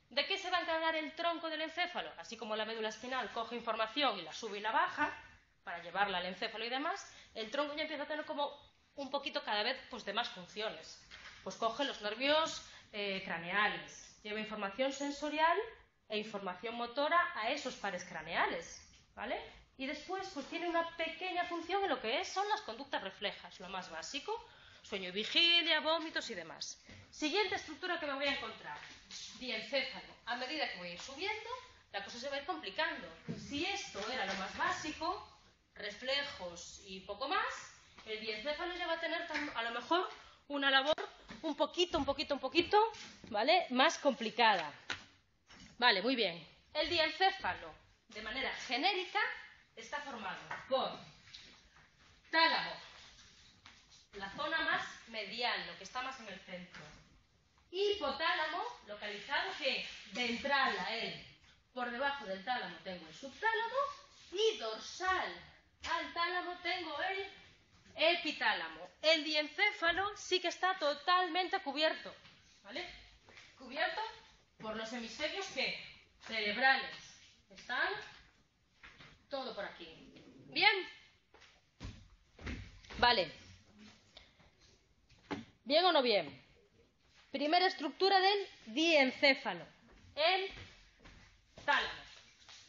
A: ¿De qué se va a encargar el tronco del encéfalo? Así como la médula espinal coge información y la sube y la baja para llevarla al encéfalo y demás, el tronco ya empieza a tener como un poquito cada vez pues, de más funciones. Pues coge los nervios eh, craneales, lleva información sensorial e información motora a esos pares craneales, ¿vale? Y después pues tiene una pequeña función en lo que es, son las conductas reflejas, lo más básico, sueño y vigilia, vómitos y demás. Siguiente estructura que me voy a encontrar, diencéfalo. A medida que voy a ir subiendo, la cosa se va a ir complicando. Si esto era lo más básico, reflejos y poco más, el diencéfalo ya va a tener a lo mejor una labor un poquito, un poquito, un poquito, ¿vale? Más complicada. Vale, muy bien. El diencéfalo, de manera genérica, está formado por tálamo, la zona más medial, lo que está más en el centro. Hipotálamo, localizado que ventral a él, por debajo del tálamo tengo el subtálamo y dorsal al tálamo tengo el epitálamo. El diencéfalo sí que está totalmente cubierto, ¿vale? Cubierto por los hemisferios que cerebrales. Están todo por aquí. Bien. Vale. ¿Bien o no bien? Primera estructura del diencéfalo. El tálamo.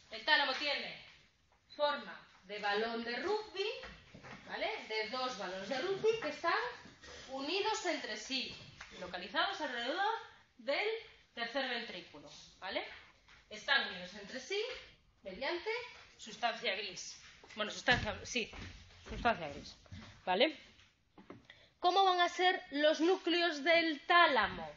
A: El tálamo tiene forma de balón de rugby, ¿vale? De dos balones de rugby que están unidos entre sí, localizados alrededor del tercer ventrículo, ¿vale? Están unidos entre sí mediante sustancia gris. Bueno, sustancia, sí, sustancia gris. ¿Vale? ¿Cómo van a ser los núcleos del tálamo?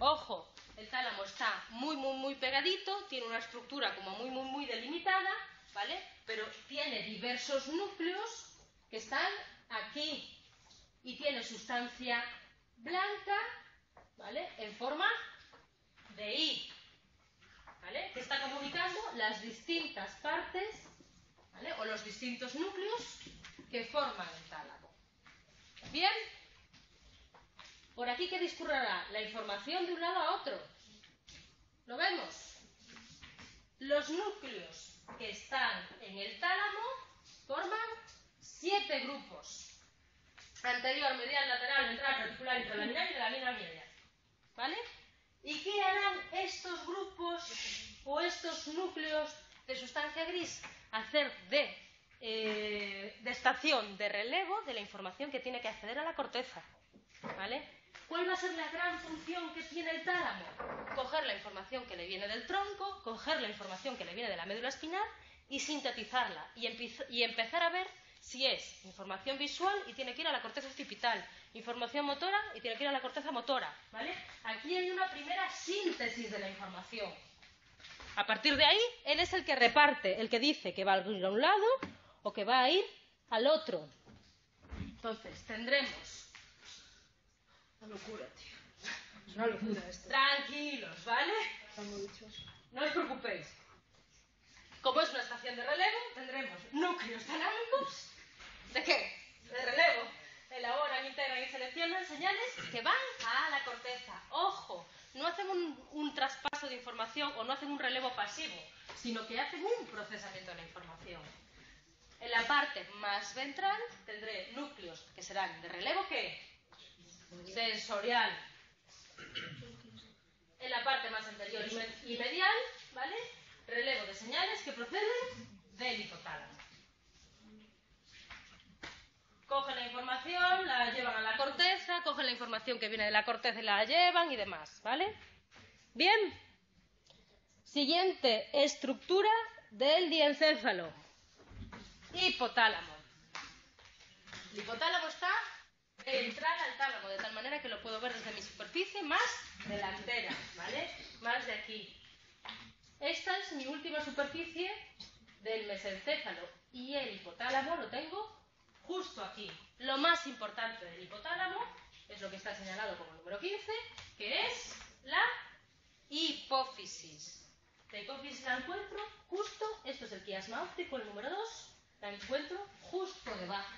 A: Ojo, el tálamo está muy, muy, muy pegadito, tiene una estructura como muy, muy, muy delimitada, ¿vale? Pero tiene diversos núcleos que están aquí y tiene sustancia blanca, ¿vale? En forma de I, ¿vale? Que está comunicando las distintas partes, ¿vale? O los distintos núcleos que forman. Bien, por aquí que discurrirá la información de un lado a otro. ¿Lo vemos? Los núcleos que están en el tálamo forman siete grupos. Anterior, medial, lateral, ventral, reticular, intralaminar y de la mina media. ¿Vale? ¿Y qué harán estos grupos o estos núcleos de sustancia gris? Hacer de, eh, de estación de relevo de la información que tiene que acceder a la corteza. ¿Vale? ¿Cuál va a ser la gran función que tiene el tálamo? Coger la información que le viene del tronco, coger la información que le viene de la médula espinal y sintetizarla y, empezar a ver si es información visual y tiene que ir a la corteza occipital, información motora y tiene que ir a la corteza motora, ¿vale? Aquí hay una primera síntesis de la información. A partir de ahí, él es el que reparte, el que dice que va a ir a un lado o que va a ir al otro. Entonces, tendremos...
C: Una locura, tío. Es una locura esto.
A: Tranquilos, ¿vale? No os preocupéis. Como es una estación de relevo, tendremos núcleos talámicos. ¿De qué? De relevo elaboran, integran y seleccionan señales que van a la corteza. Ojo, no hacen un, un, traspaso de información o no hacen un relevo pasivo, sino que hacen un procesamiento de la información. En la parte más ventral tendré núcleos que serán de relevo ¿qué? Sensorial. en la parte más anterior y medial, ¿vale? Relevo de señales que proceden del hipotálamo. Cogen la información, la llevan a la corteza, cogen la información que viene de la corteza y la llevan y demás, ¿vale? Bien. Siguiente estructura del diencéfalo. Hipotálamo. El hipotálamo está entrar al tálamo, de tal manera que lo puedo ver desde mi superficie más delantera, ¿vale? Más de aquí. Esta es mi última superficie del mesencéfalo y el hipotálamo lo tengo justo aquí. Lo más importante del hipotálamo es lo que está señalado como número 15, que es la hipófisis. La hipófisis la encuentro justo, esto es el quiasma óptico, el número 2, la encuentro justo debajo.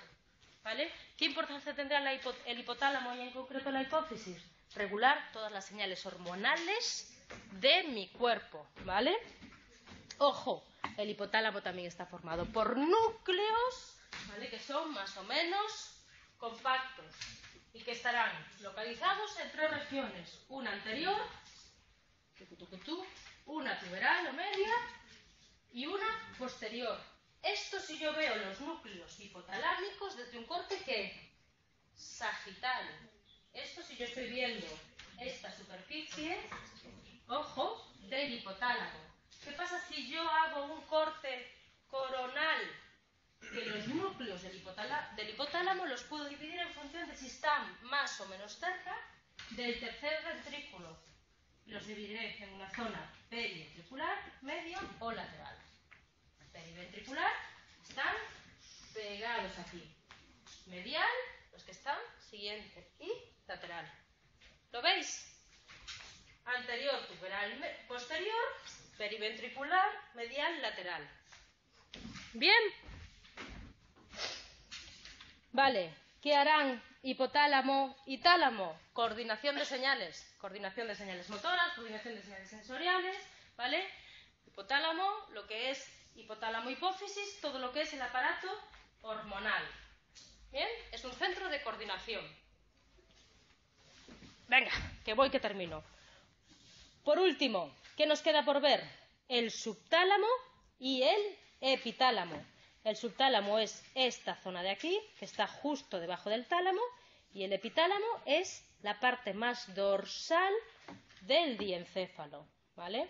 A: ¿Vale? ¿Qué importancia tendrá el hipotálamo y en concreto la hipófisis? Regular todas las señales hormonales de mi cuerpo, ¿vale? Ojo, el hipotálamo también está formado por núcleos, ¿vale? Que son más o menos compactos y que estarán localizados en tres regiones. Una anterior, una tuberal o media y una posterior. Esto si yo veo los núcleos hipotalámicos desde un corte que sagital. Esto si yo estoy viendo esta superficie, ojo, del hipotálamo. ¿Qué pasa si yo hago un corte coronal? Que los núcleos del, hipotálamo, los puedo dividir en función de si están más o menos cerca del tercer ventrículo. Los dividiré en una zona periventricular, medio o lateral. Periventricular están pegados aquí. Medial, los que están siguiente. Y lateral. ¿Lo veis? Anterior, tuberal, posterior, periventricular, medial, lateral. Bien. Vale, ¿qué harán hipotálamo y tálamo? Coordinación de señales, coordinación de señales motoras, coordinación de señales sensoriales, ¿vale? Hipotálamo, lo que es hipotálamo hipófisis, todo lo que es el aparato hormonal. Bien, es un centro de coordinación. Venga, que voy que termino. Por último, ¿qué nos queda por ver? El subtálamo y el epitálamo. El subtálamo es esta zona de aquí, que está justo debajo del tálamo, y el epitálamo es la parte más dorsal del diencéfalo, ¿vale?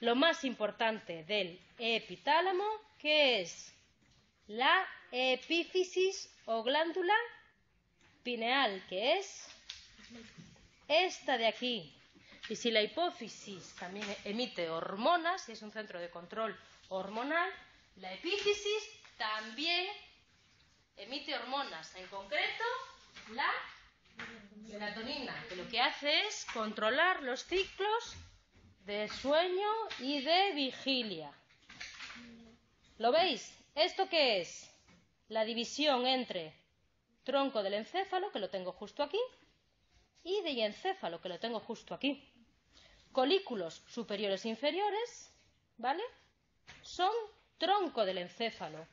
A: Lo más importante del epitálamo, que es la epífisis o glándula pineal, que es esta de aquí. Y si la hipófisis también emite hormonas, y es un centro de control hormonal, la epífisis también emite hormonas, en concreto la melatonina, que lo que hace es controlar los ciclos de sueño y de vigilia. ¿Lo veis? ¿Esto qué es? La división entre tronco del encéfalo, que lo tengo justo aquí, y de encéfalo, que lo tengo justo aquí. Colículos superiores e inferiores, ¿vale? Son tronco del encéfalo,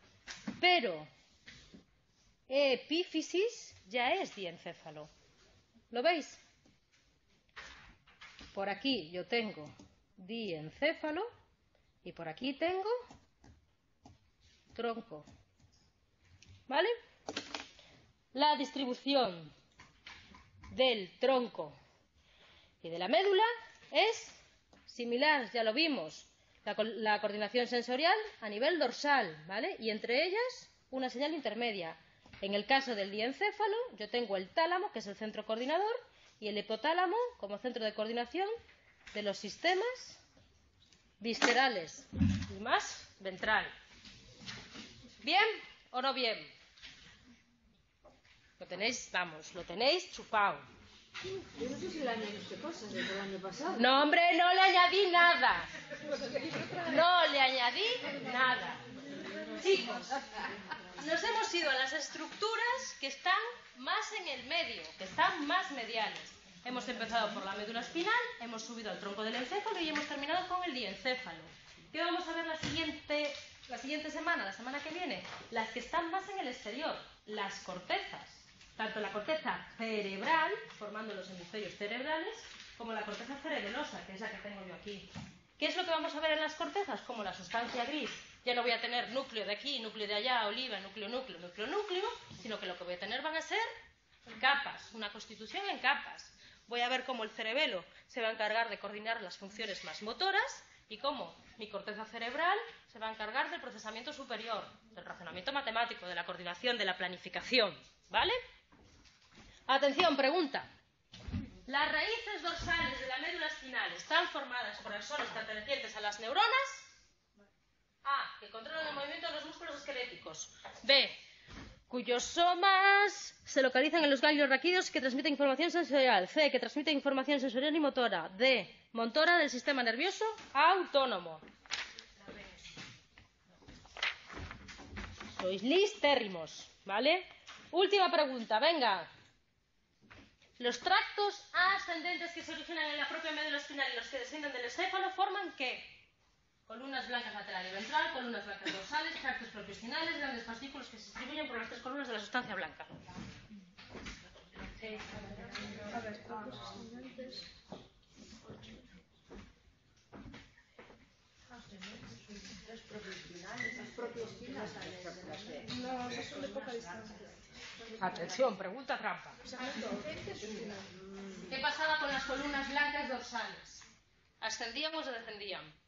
A: pero epífisis ya es diencéfalo. ¿Lo veis? Por aquí yo tengo diencéfalo y por aquí tengo tronco. ¿Vale? La distribución del tronco y de la médula es similar, ya lo vimos, la, coordinación sensorial a nivel dorsal, ¿vale? Y entre ellas una señal intermedia. En el caso del diencéfalo, yo tengo el tálamo, que es el centro coordinador, y el hipotálamo como centro de coordinación de los sistemas viscerales y más ventral. ¿Bien o no bien? Lo tenéis, vamos, lo tenéis chupado.
B: Yo no sé si le añadiste cosas desde el año pasado.
A: No, hombre, no le añadí nada. No le añadí nada. Chicos, nos hemos ido a las estructuras que están más en el medio, que están más mediales. Hemos empezado por la médula espinal, hemos subido al tronco del encéfalo y hemos terminado con el diencéfalo. ¿Qué vamos a ver la siguiente, la siguiente semana, la semana que viene? Las que están más en el exterior, las cortezas tanto la corteza cerebral, formando los hemisferios cerebrales, como la corteza cerebelosa, que es la que tengo yo aquí. ¿Qué es lo que vamos a ver en las cortezas? Como la sustancia gris. Ya no voy a tener núcleo de aquí, núcleo de allá, oliva, núcleo, núcleo, núcleo, núcleo, sino que lo que voy a tener van a ser capas, una constitución en capas. Voy a ver cómo el cerebelo se va a encargar de coordinar las funciones más motoras y cómo mi corteza cerebral se va a encargar del procesamiento superior, del razonamiento matemático, de la coordinación, de la planificación. ¿Vale? Atención, pregunta. Las raíces dorsales de la médula espinal están formadas por axones pertenecientes a las neuronas. A. Que controlan el movimiento de los músculos esqueléticos. B. Cuyos somas se localizan en los ganglios raquídeos que transmiten información sensorial. C. Que transmite información sensorial y motora. D. Motora del sistema nervioso autónomo. Sois listérrimos, ¿vale? Última pregunta, venga. Los tractos ascendentes que se originan en la propia médula espinal y los que descienden del encéfalo forman qué? Columnas blancas lateral y ventral, columnas blancas dorsales, tractos propioespinales, grandes fascículos que se distribuyen por las tres columnas de la sustancia blanca.
C: No, son de poca distancia.
A: Atención, pregunta trampa. ¿Qué pasaba con las columnas blancas dorsales? ¿Ascendían o se descendían?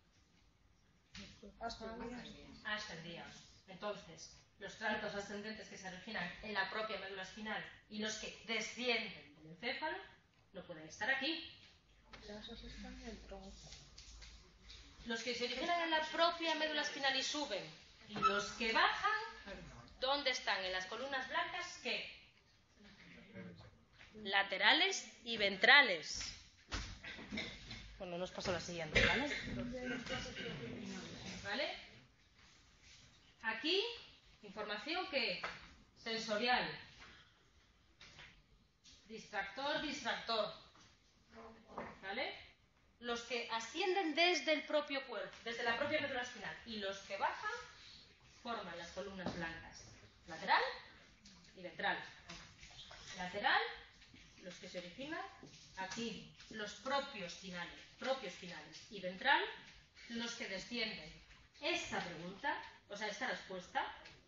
A: Ascendían. Entonces, los tractos ascendentes que se originan en la propia médula espinal y los que descienden del encéfalo no pueden estar aquí. Los que se originan en la propia médula espinal y suben y los que bajan, ¿dónde están? En las columnas blancas, ¿qué? Laterales y ventrales. Bueno, nos paso la siguiente, ¿vale? ¿Vale? Aquí, información que sensorial. Distractor, distractor. ¿Vale? Los que ascienden desde el propio cuerpo, desde la propia médula espinal, y los que bajan forman las columnas blancas. Lateral y ventral. Lateral, los que se originan aquí, los propios finales, propios finales. Y ventral, los que descienden. Esta pregunta, o sea, esta respuesta,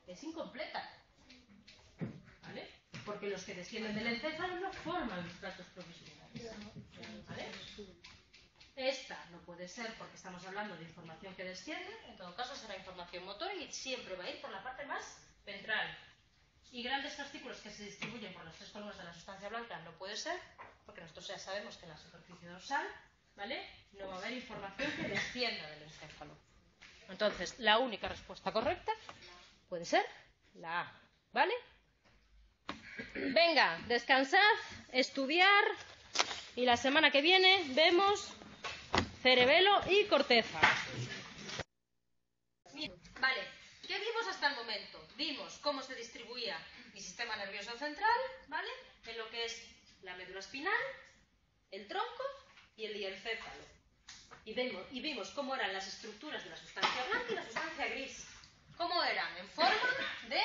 A: es incompleta. ¿Vale? Porque los que descienden del encéfalo no forman los tractos propios finales. ¿Vale? Esta no puede ser porque estamos hablando de información que desciende, en todo caso será información motora y siempre va a ir por la parte más ventral. Y grandes fascículos que se distribuyen por las tres columnas de la sustancia blanca no puede ser, porque nosotros ya sabemos que en la superficie dorsal, ¿vale? No va a haber información que descienda del encéfalo. Entonces, la única respuesta correcta puede ser la A, ¿vale? Venga, descansad, estudiar y la semana que viene vemos cerebelo y corteza. Vale, ¿qué vimos hasta el momento? Vimos cómo se distribuía mi sistema nervioso central, ¿vale? En lo que es la médula espinal, el tronco y el diencéfalo. Y vimos, y vimos cómo eran las estructuras de la sustancia blanca y la sustancia gris. ¿Cómo eran? En forma de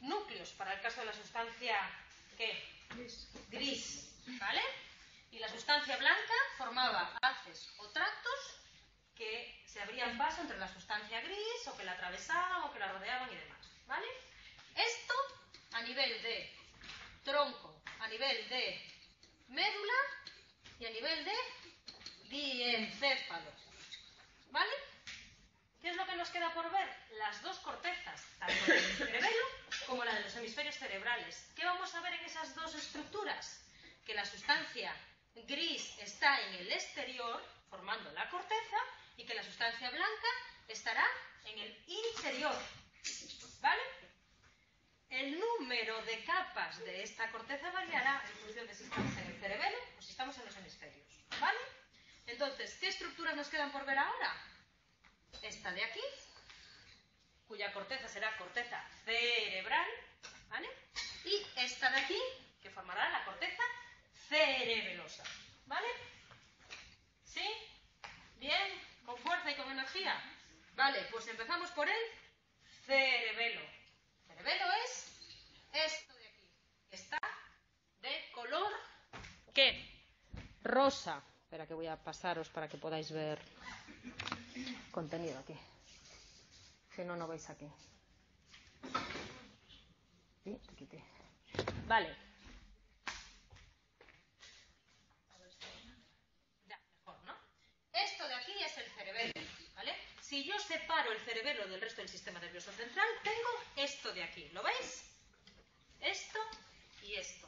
A: núcleos, para el caso de la sustancia, ¿qué?
C: Gris.
A: Gris, ¿vale? Y la sustancia blanca formaba haces o tractos que se abrían paso entre la sustancia gris o que la atravesaban o que la rodeaban y demás, ¿vale? Esto a nivel de tronco, a nivel de médula y a nivel de diencéfalo, ¿vale? ¿Qué es lo que nos queda por ver? Las dos cortezas, tanto la del cerebelo como la de los hemisferios cerebrales. ¿Qué vamos a ver en esas dos estructuras? Que la sustancia gris está en el exterior, formando la corteza, y que la sustancia blanca estará en el interior. ¿Vale? El número de capas de esta corteza variará en función de si estamos en el cerebelo o si estamos en los hemisferios. ¿Vale? Entonces, ¿qué estructuras nos quedan por ver ahora? Esta de aquí, cuya corteza será corteza cerebral, ¿vale? Y esta de aquí, que formará la corteza cerebelosa, ¿vale? ¿Sí? ¿Bien? ¿Con fuerza y con energía? Vale, pues empezamos por el cerebelo. Cerebelo es esto de aquí, que está de color ¿qué? rosa. Espera que voy a pasaros para que podáis ver contenido aquí. Si no, no veis aquí. Vale. Ya, mejor, ¿no? Esto de aquí es el cerebelo, ¿vale? Si yo separo el cerebelo del resto del sistema nervioso central, tengo esto de aquí. ¿Lo veis? Esto y esto.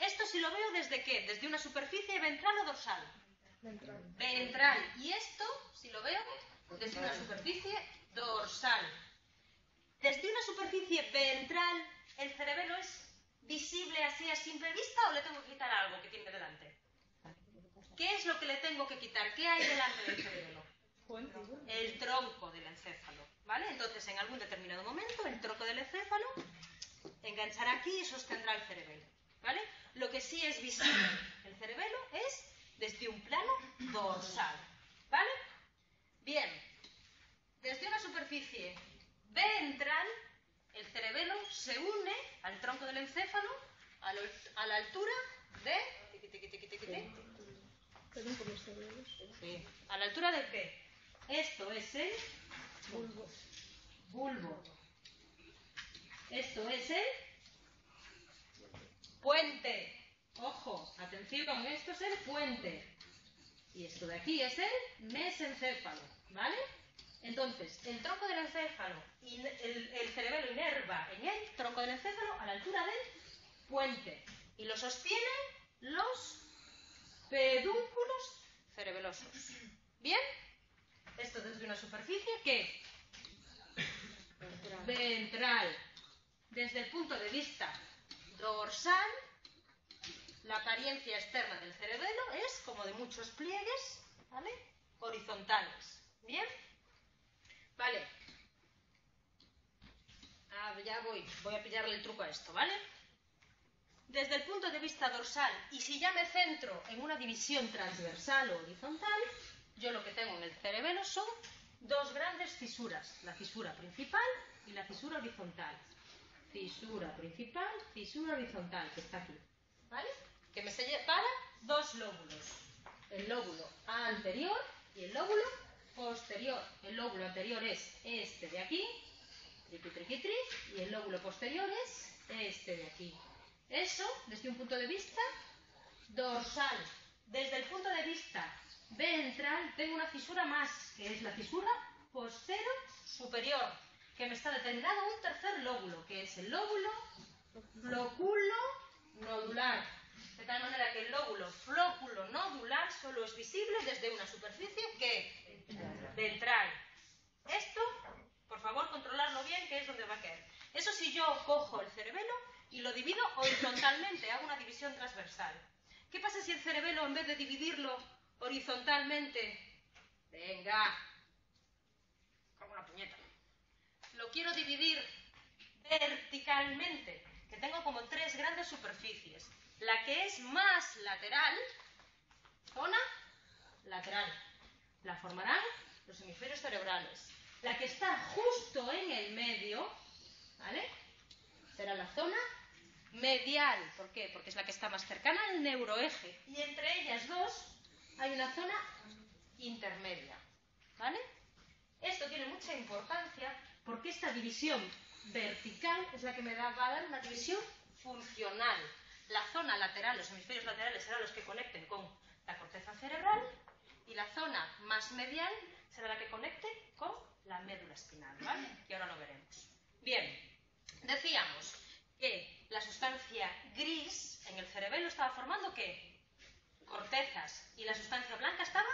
A: Esto si lo veo desde qué? Desde una superficie ventral o dorsal.
C: Ventral.
A: Ventral. Y esto, si lo veo, desde una superficie dorsal. Desde una superficie ventral, ¿el cerebelo es visible así a simple vista o le tengo que quitar algo que tiene delante? ¿Qué es lo que le tengo que quitar? ¿Qué hay delante del cerebelo? El tronco del encéfalo, ¿vale? Entonces, en algún determinado momento, el tronco del encéfalo enganchará aquí y sostendrá el cerebelo, ¿vale? Lo que sí es visible el cerebelo es desde un plano dorsal, ¿vale? Bien, desde una superficie ventral, el cerebelo se une al tronco del encéfalo a, la altura de... Sí. ¿A la altura de qué? Esto es el
C: Bulbo.
A: bulbo. Esto es el puente. Ojo, atención, esto es el puente. Y esto de aquí es el mesencéfalo, ¿vale? Entonces, el tronco del encéfalo y el, el cerebelo inerva en el tronco del encéfalo a la altura del puente. Y lo sostienen los pedúnculos cerebelosos. ¿Bien? Esto desde una superficie que ventral. Desde el punto de vista dorsal, la apariencia externa del cerebelo es como de muchos pliegues. Horizontales. ¿Bien? Vale. Ah, ya voy, voy a pillarle el truco a esto, ¿vale? Desde el punto de vista dorsal, y si ya me centro en una división transversal o horizontal, yo lo que tengo en el cerebelo son dos grandes fisuras, la fisura principal y la fisura horizontal. Fisura principal, fisura horizontal, que está aquí, ¿vale? Que me separa dos lóbulos, el lóbulo anterior y el lóbulo posterior. El lóbulo anterior es este de aquí, triqui, triqui, tri, y el lóbulo posterior es este de aquí. Eso, desde un punto de vista dorsal. Desde el punto de vista ventral, tengo una fisura más, que es la fisura postero superior, que me está determinado un tercer lóbulo, que es el lóbulo flóculo nodular. De tal manera que el lóbulo flóculo nodular solo es visible desde una superficie que ventral. Esto, por favor, controlarlo bien, que es donde va a caer. Eso si yo cojo el cerebelo y lo divido horizontalmente, hago una división transversal. ¿Qué pasa si el cerebelo, en vez de dividirlo horizontalmente, venga, como una puñeta, lo quiero dividir verticalmente, que tengo como tres grandes superficies. La que es más lateral, zona lateral, la formarán los hemisferios cerebrales. La que está justo en el medio, ¿vale? Será la zona medial. ¿Por qué? Porque es la que está más cercana al neuroeje. Y entre ellas dos hay una zona intermedia, ¿vale? Esto tiene mucha importancia porque esta división vertical es la que me va a dar una división funcional. La zona lateral, los hemisferios laterales serán los que conecten con la corteza cerebral y la zona más medial será la que conecte con la médula espinal, ¿vale? Y ahora lo veremos. Bien, decíamos que la sustancia gris en el cerebelo estaba formando qué? Cortezas. Y la sustancia blanca estaba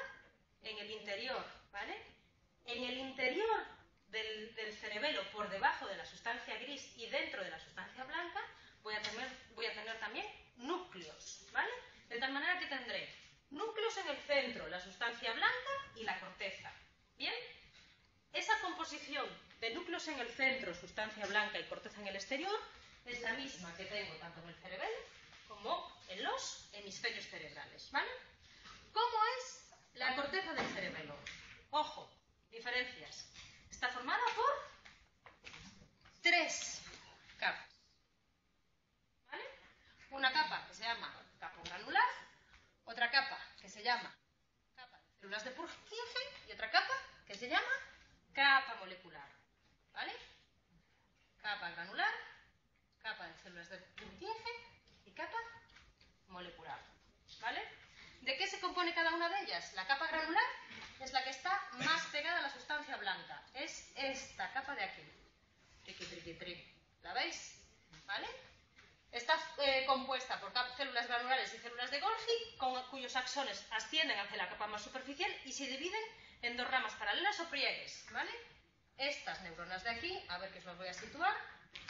A: en el interior, ¿vale? En el interior del, del cerebelo, por debajo de la sustancia gris y dentro de la sustancia blanca, voy a tener, voy a tener también núcleos, ¿vale? De tal manera que tendré núcleos en el centro, la sustancia blanca y la corteza. ¿Bien? Esa composición de núcleos en el centro, sustancia blanca y corteza en el exterior, es la misma que tengo tanto en el cerebelo como en los hemisferios cerebrales, ¿vale? ¿Cómo es la corteza del cerebelo? Ojo, diferencias. Está formada por tres capas. ¿Vale? Una capa que se llama capa granular, otra capa que se se llama capa de células de Purkinje y otra capa que se llama capa molecular. ¿Vale? Capa granular, capa de células de Purkinje y capa molecular. ¿Vale? ¿De qué se compone cada una de ellas? La capa granular es la que está más pegada a la sustancia blanca. Es esta capa de aquí. Triqui, triqui, triqui. ¿La veis? ¿Vale? Está eh, compuesta por células granulares y células de Golgi, con, cuyos axones ascienden hacia la capa más superficial y se dividen en dos ramas paralelas o pliegues, ¿vale? Estas neuronas de aquí, a ver que os las voy a situar,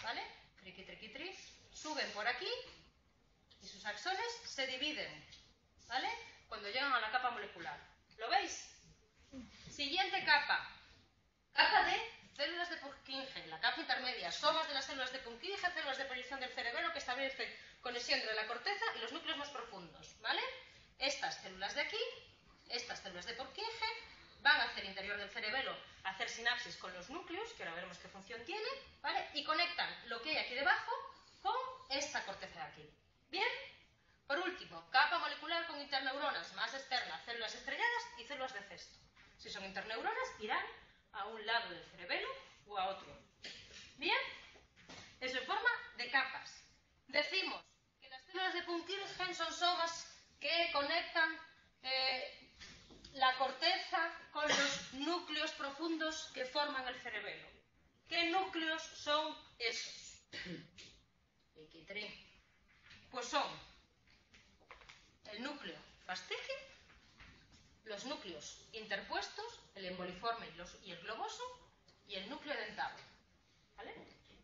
A: ¿vale? Triqui, triqui, tri, suben por aquí y sus axones se ¿vale? Cuando llegan a la capa molecular. ¿Lo veis? Siguiente capa. Capa de células de Purkinje, la capa intermedia, somas de las células de Purkinje, células de proyección del cerebelo que establecen conexión entre la corteza y los núcleos más profundos, ¿vale? Estas células de aquí, estas células de Purkinje, van hacia el interior del cerebelo a hacer sinapsis con los núcleos, que ahora veremos qué función tiene, ¿vale? Y conectan lo que hay aquí debajo con esta corteza de aquí. ¿Bien? Por último, capa molecular con interneuronas más externas, células estrelladas y células de cesto. Si son interneuronas, irán a un lado del cerebelo o a otro. ¿Bien? Eso en forma de capas. Decimos que las células de Purkinje son somas que conectan eh, la corteza con los núcleos profundos que forman el cerebelo. ¿Qué núcleos son esos? Pues son el núcleo fastígeo, los núcleos interpuestos, el emboliforme y, los, y el globoso, y el núcleo dentado. ¿Vale?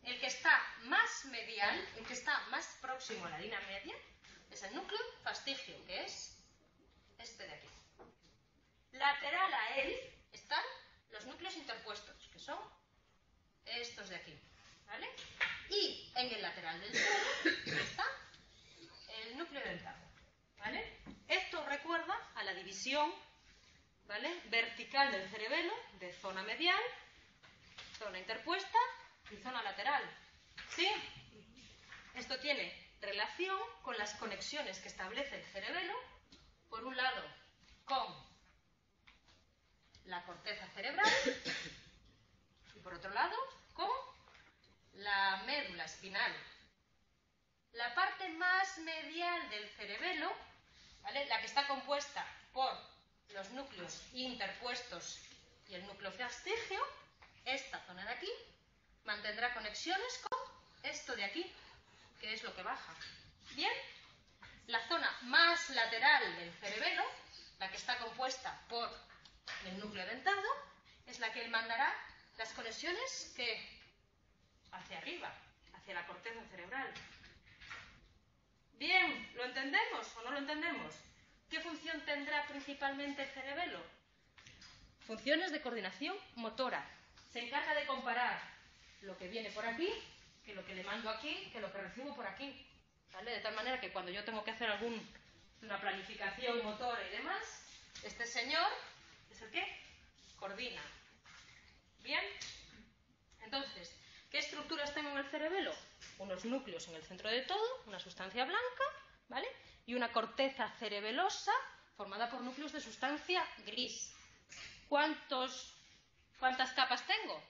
A: El que está más medial, el que está más próximo a la línea media, es el núcleo fastigio, que es este de aquí. Lateral a él están los núcleos interpuestos, que son estos de aquí. ¿Vale? Y en el lateral del suelo está el núcleo dentado. ¿Vale? Esto recuerda a la división ¿vale? vertical del cerebelo de zona medial, zona interpuesta y zona lateral. ¿Sí? Esto tiene relación con las conexiones que establece el cerebelo, por un lado, con la corteza cerebral y por otro lado, con la médula espinal. La parte más medial del cerebelo, la que está compuesta por los núcleos interpuestos y el núcleo fastigio, esta zona de aquí, mantendrá conexiones con esto de aquí, que es lo que baja. Bien, la zona más lateral del cerebelo, la que está compuesta por el núcleo dentado, es la que mandará las conexiones que hacia arriba, hacia la corteza cerebral. Bien, ¿lo entendemos o no lo entendemos? ¿Qué función tendrá principalmente el cerebelo? Funciones de coordinación motora. Se encarga de comparar lo que viene por aquí, que lo que le mando aquí, que lo que recibo por aquí. De tal manera que cuando yo tengo que hacer alguna planificación motora y demás, este señor es el que coordina. ¿Bien? Entonces, ¿qué estructuras tengo en el cerebelo? Unos núcleos en el centro de todo, una sustancia blanca, ¿vale? y una corteza cerebelosa formada por núcleos de sustancia gris. ¿Cuántos, ¿Cuántas capas tengo?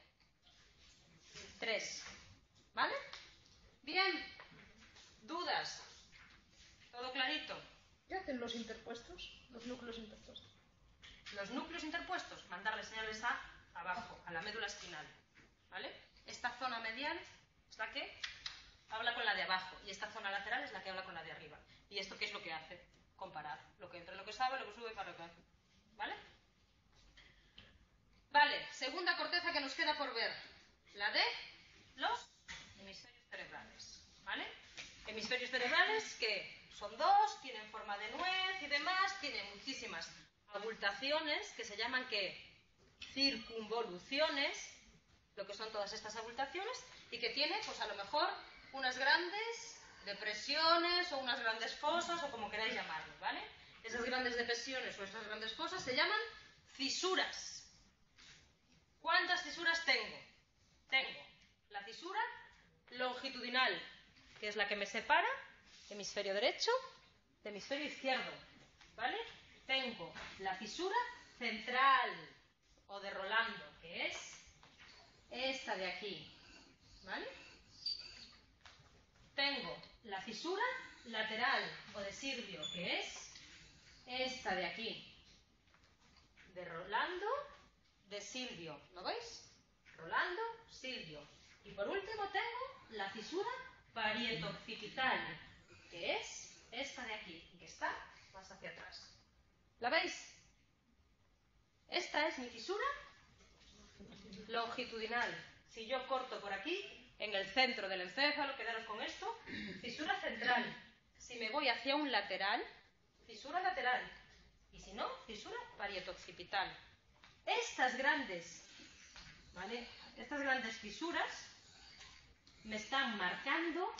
A: Tres. ¿Vale? Bien. ¿Dudas? ¿Todo clarito?
C: ¿Qué hacen los interpuestos? Los núcleos interpuestos.
A: Los núcleos interpuestos, mandarle señales a abajo, a la médula espinal. ¿Vale? Esta zona medial es la que habla con la de abajo y esta zona lateral es la que habla con la de arriba. ¿Y esto qué es lo que hace? Comparar lo que entra, lo que sabe, lo que sube para lo que hace. ¿Vale? Vale, segunda corteza que nos queda por ver. La de los hemisferios cerebrales. ¿Vale? Hemisferios cerebrales que son dos, tienen forma de nuez y demás, tienen muchísimas abultaciones que se llaman que circunvoluciones, lo que son todas estas abultaciones, y que tiene, pues a lo mejor, unas grandes depresiones o unas grandes fosas o como queráis llamarlo, ¿vale? Esas grandes depresiones o esas grandes fosas se llaman fisuras. ¿Cuántas fisuras tengo? Tengo la fisura longitudinal, que es la que me separa hemisferio derecho de hemisferio izquierdo, ¿vale? tengo la fisura central o de Rolando, que es esta de aquí. ¿Vale? Tengo la fisura lateral o de Silvio, que es esta de aquí. De Rolando, de Silvio. ¿Lo veis? Rolando, Silvio. Y por último tengo la fisura parietoccipital, que es esta de aquí, que está más hacia atrás. ¿La veis? Esta es mi fisura longitudinal. Si yo corto por aquí, en el centro del encéfalo, quedaros con esto, fisura central. Si me voy hacia un lateral, fisura lateral. Y si no, fisura parietoccipital. Estas grandes, ¿vale? Estas grandes fisuras me están marcando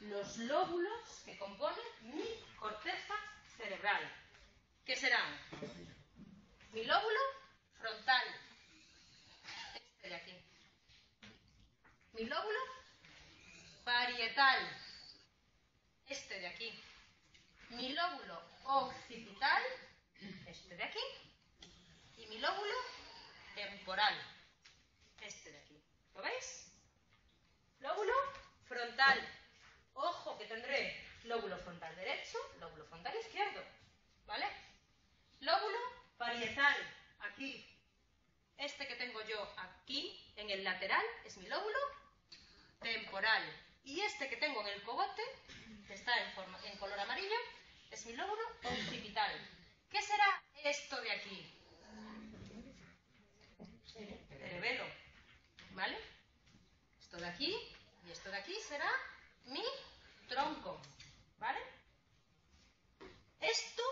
A: los lóbulos que componen mi corteza cerebral. ¿Qué serán? Mi lóbulo frontal, de aquí. Mi lóbulo parietal, este de aquí. Mi lóbulo occipital, este de aquí. Y mi lóbulo temporal, este de aquí. ¿Lo veis? Lóbulo frontal. Ojo que tendré lóbulo frontal derecho, lóbulo frontal izquierdo. ¿Vale? Lóbulo parietal, aquí. Este que tengo yo aquí, en el lateral, es mi lóbulo temporal. Y este que tengo en el cogote, que está en, color amarillo, es mi lóbulo occipital. ¿Qué será esto de aquí? Cerebelo. ¿Vale? Esto de aquí y esto de aquí será mi tronco. ¿Vale? Esto,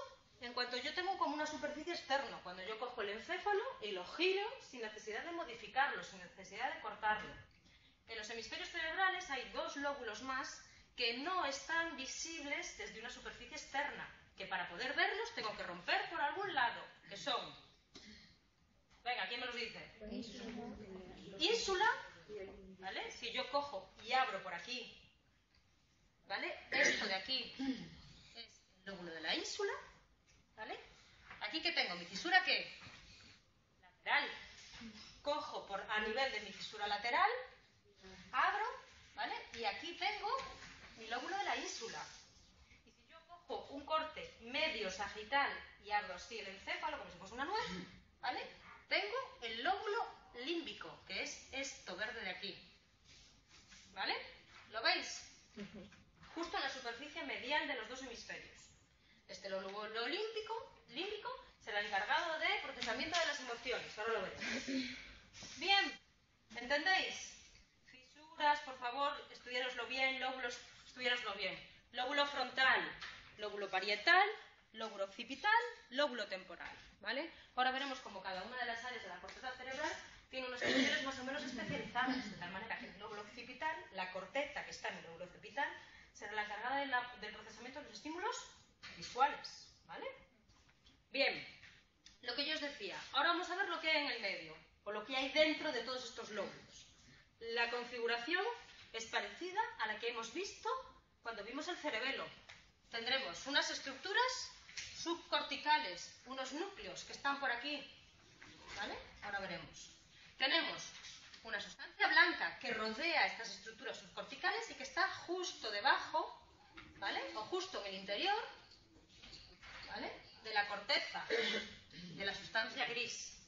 A: en cuanto yo tengo como una superficie externa, cuando yo cojo el encéfalo y lo giro sin necesidad de modificarlo, sin necesidad de cortarlo. En los hemisferios cerebrales hay dos lóbulos más que no están visibles desde una superficie externa, que para poder verlos tengo que romper por algún lado, que son... Venga, ¿quién me los dice? Ínsula, ¿vale? Si yo cojo y abro por aquí, ¿vale? Esto de aquí es el lóbulo de la ínsula, ¿vale? Aquí que tengo mi fisura qué? Lateral. Cojo por a nivel de mi fisura lateral, abro, ¿vale? Y aquí tengo mi lóbulo de la ínsula. Y si yo cojo un corte medio sagital y abro así el encéfalo como si fuese una nuez, ¿vale? Tengo el lóbulo límbico, que es esto verde de aquí. ¿Vale? ¿Lo veis? Justo en la superficie medial de los dos hemisferios. Este lóbulo límbico, límbico será encargado de procesamiento de las emociones. Ahora lo veis. Bien, ¿entendéis? Fisuras, por favor, estudiároslo bien, lóbulos, estudiároslo bien. Lóbulo frontal, lóbulo parietal, lóbulo occipital, lóbulo temporal, ¿vale? Ahora veremos cómo cada una de las áreas de la corteza cerebral tiene unas funciones más o menos especializadas, de tal manera que el lóbulo occipital, la corteza que está en el lóbulo occipital, será la encargada de del procesamiento de los estímulos visuales, ¿vale? Bien, lo que yo os decía, ahora vamos a ver lo que hay en el medio, o lo que hay dentro de todos estos lóbulos. La configuración es parecida a la que hemos visto cuando vimos el cerebelo. Tendremos unas estructuras subcorticales, unos núcleos que están por aquí. ¿Vale? Ahora veremos. Tenemos una sustancia blanca que rodea estas estructuras subcorticales y que está justo debajo, ¿vale? O justo en el interior, ¿vale? De la corteza, de la sustancia gris.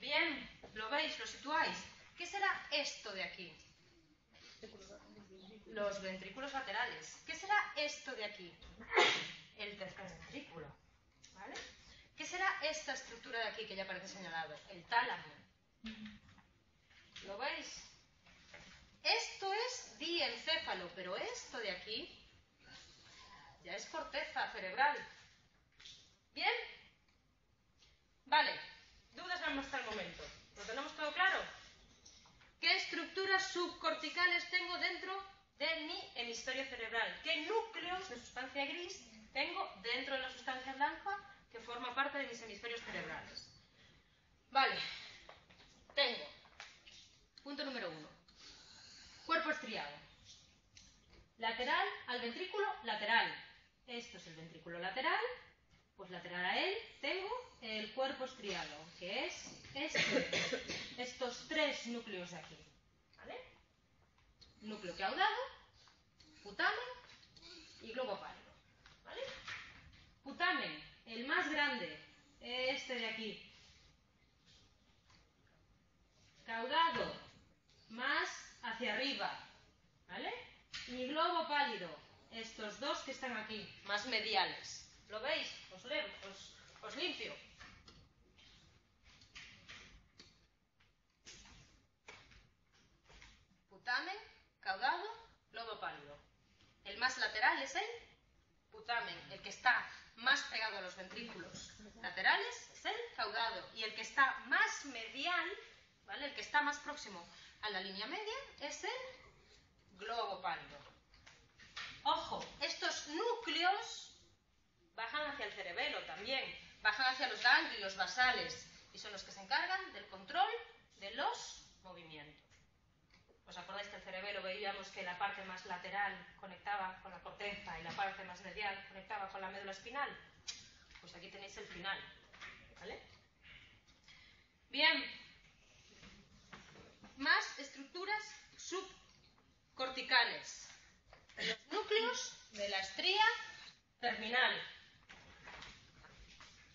A: Bien, ¿lo veis? ¿Lo situáis? ¿Qué será esto de aquí? Los ventrículos laterales. ¿Qué será esto de aquí? El tercer ventrículo. ¿Vale? ¿Qué será esta estructura de aquí que ya parece señalado? El tálamo. ¿Lo veis? Esto es diencéfalo, pero esto de aquí ya es corteza cerebral. ¿Bien? Vale. Dudas hasta el momento. ¿Lo tenemos todo claro? ¿Qué estructuras subcorticales tengo dentro de mi hemisferio cerebral? ¿Qué núcleos de sustancia gris tengo dentro de la sustancia blanca que forma parte de mis hemisferios cerebrales? Vale. Tengo. Punto número uno. Cuerpo estriado. Lateral al ventrículo lateral. Esto es el ventrículo lateral. Pues lateral a él tengo el cuerpo estriado, que es este, estos tres núcleos de aquí. ¿Vale? Núcleo caudado, putamen y globo pálido. ¿Vale? Putamen, el más grande, este de aquí. Caudado, más hacia arriba. ¿Vale? Y globo pálido, estos dos que están aquí, más mediales. ¿Lo veis? Os, leo, os, os limpio. Putamen, caudado, globo pálido. El más lateral es el putamen, el que está más pegado a los ventrículos laterales es el caudado. Y el que está más medial, ¿vale? El que está más próximo a la línea media es el globo pálido. Ojo, estos núcleos bajan hacia el cerebelo también, bajan hacia los ganglios basales y son los que se encargan del control de los movimientos. ¿Os acordáis que el cerebelo veíamos que la parte más lateral conectaba con la corteza y la parte más medial conectaba con la médula espinal? Pues aquí tenéis el final. ¿Vale? Bien. Más estructuras subcorticales. Los núcleos de la estría terminal.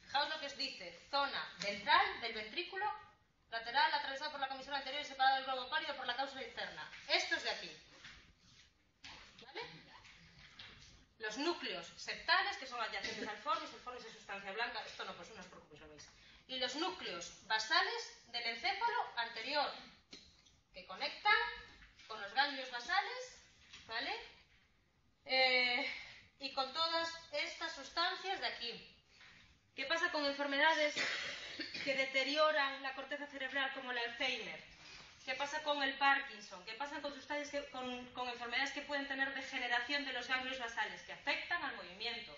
A: Fijaos lo que os dice. Zona ventral del ventrículo lateral atravesado por la comisión anterior y separado del globo pálido por la causa externa. Estos de aquí. ¿Vale? Los núcleos septales, que son adyacentes al fornis, el fornis es sustancia blanca, esto no, pues no os preocupéis, lo veis. Y los núcleos basales del encéfalo anterior, que conectan con los ganglios basales, ¿vale? Eh, y con todas estas sustancias de aquí. ¿Qué pasa con enfermedades que deterioran la corteza cerebral como el Alzheimer? ¿Qué pasa con el Parkinson? ¿Qué pasa con, sustancias que, con, con enfermedades que pueden tener degeneración de los ganglios basales, que afectan al movimiento?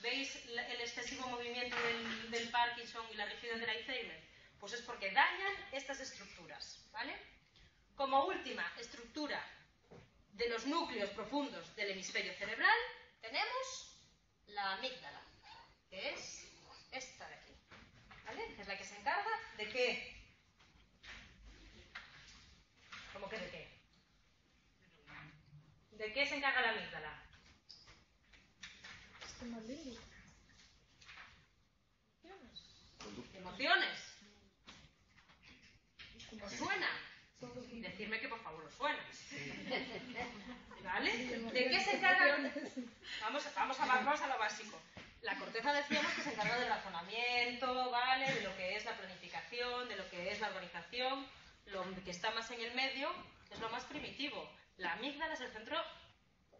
A: ¿Veis el excesivo movimiento del, del Parkinson y la rigidez del Alzheimer? Pues es porque dañan estas estructuras, ¿vale? Como última estructura de los núcleos profundos del hemisferio cerebral, tenemos la amígdala, que es esta de aquí, ¿vale? Es la que se encarga de qué. ¿Cómo que de qué? ¿De qué se encarga la amígdala? Emociones. ¿Os suena? Decidme que por favor os suena. ¿Vale? ¿De qué se encarga? Vamos, vamos, a, vamos a lo básico. La corteza decíamos que se encarga del razonamiento, ¿vale? De lo que es la planificación, de lo que es la organización. Lo que está más en el medio es lo más primitivo. La amígdala es el centro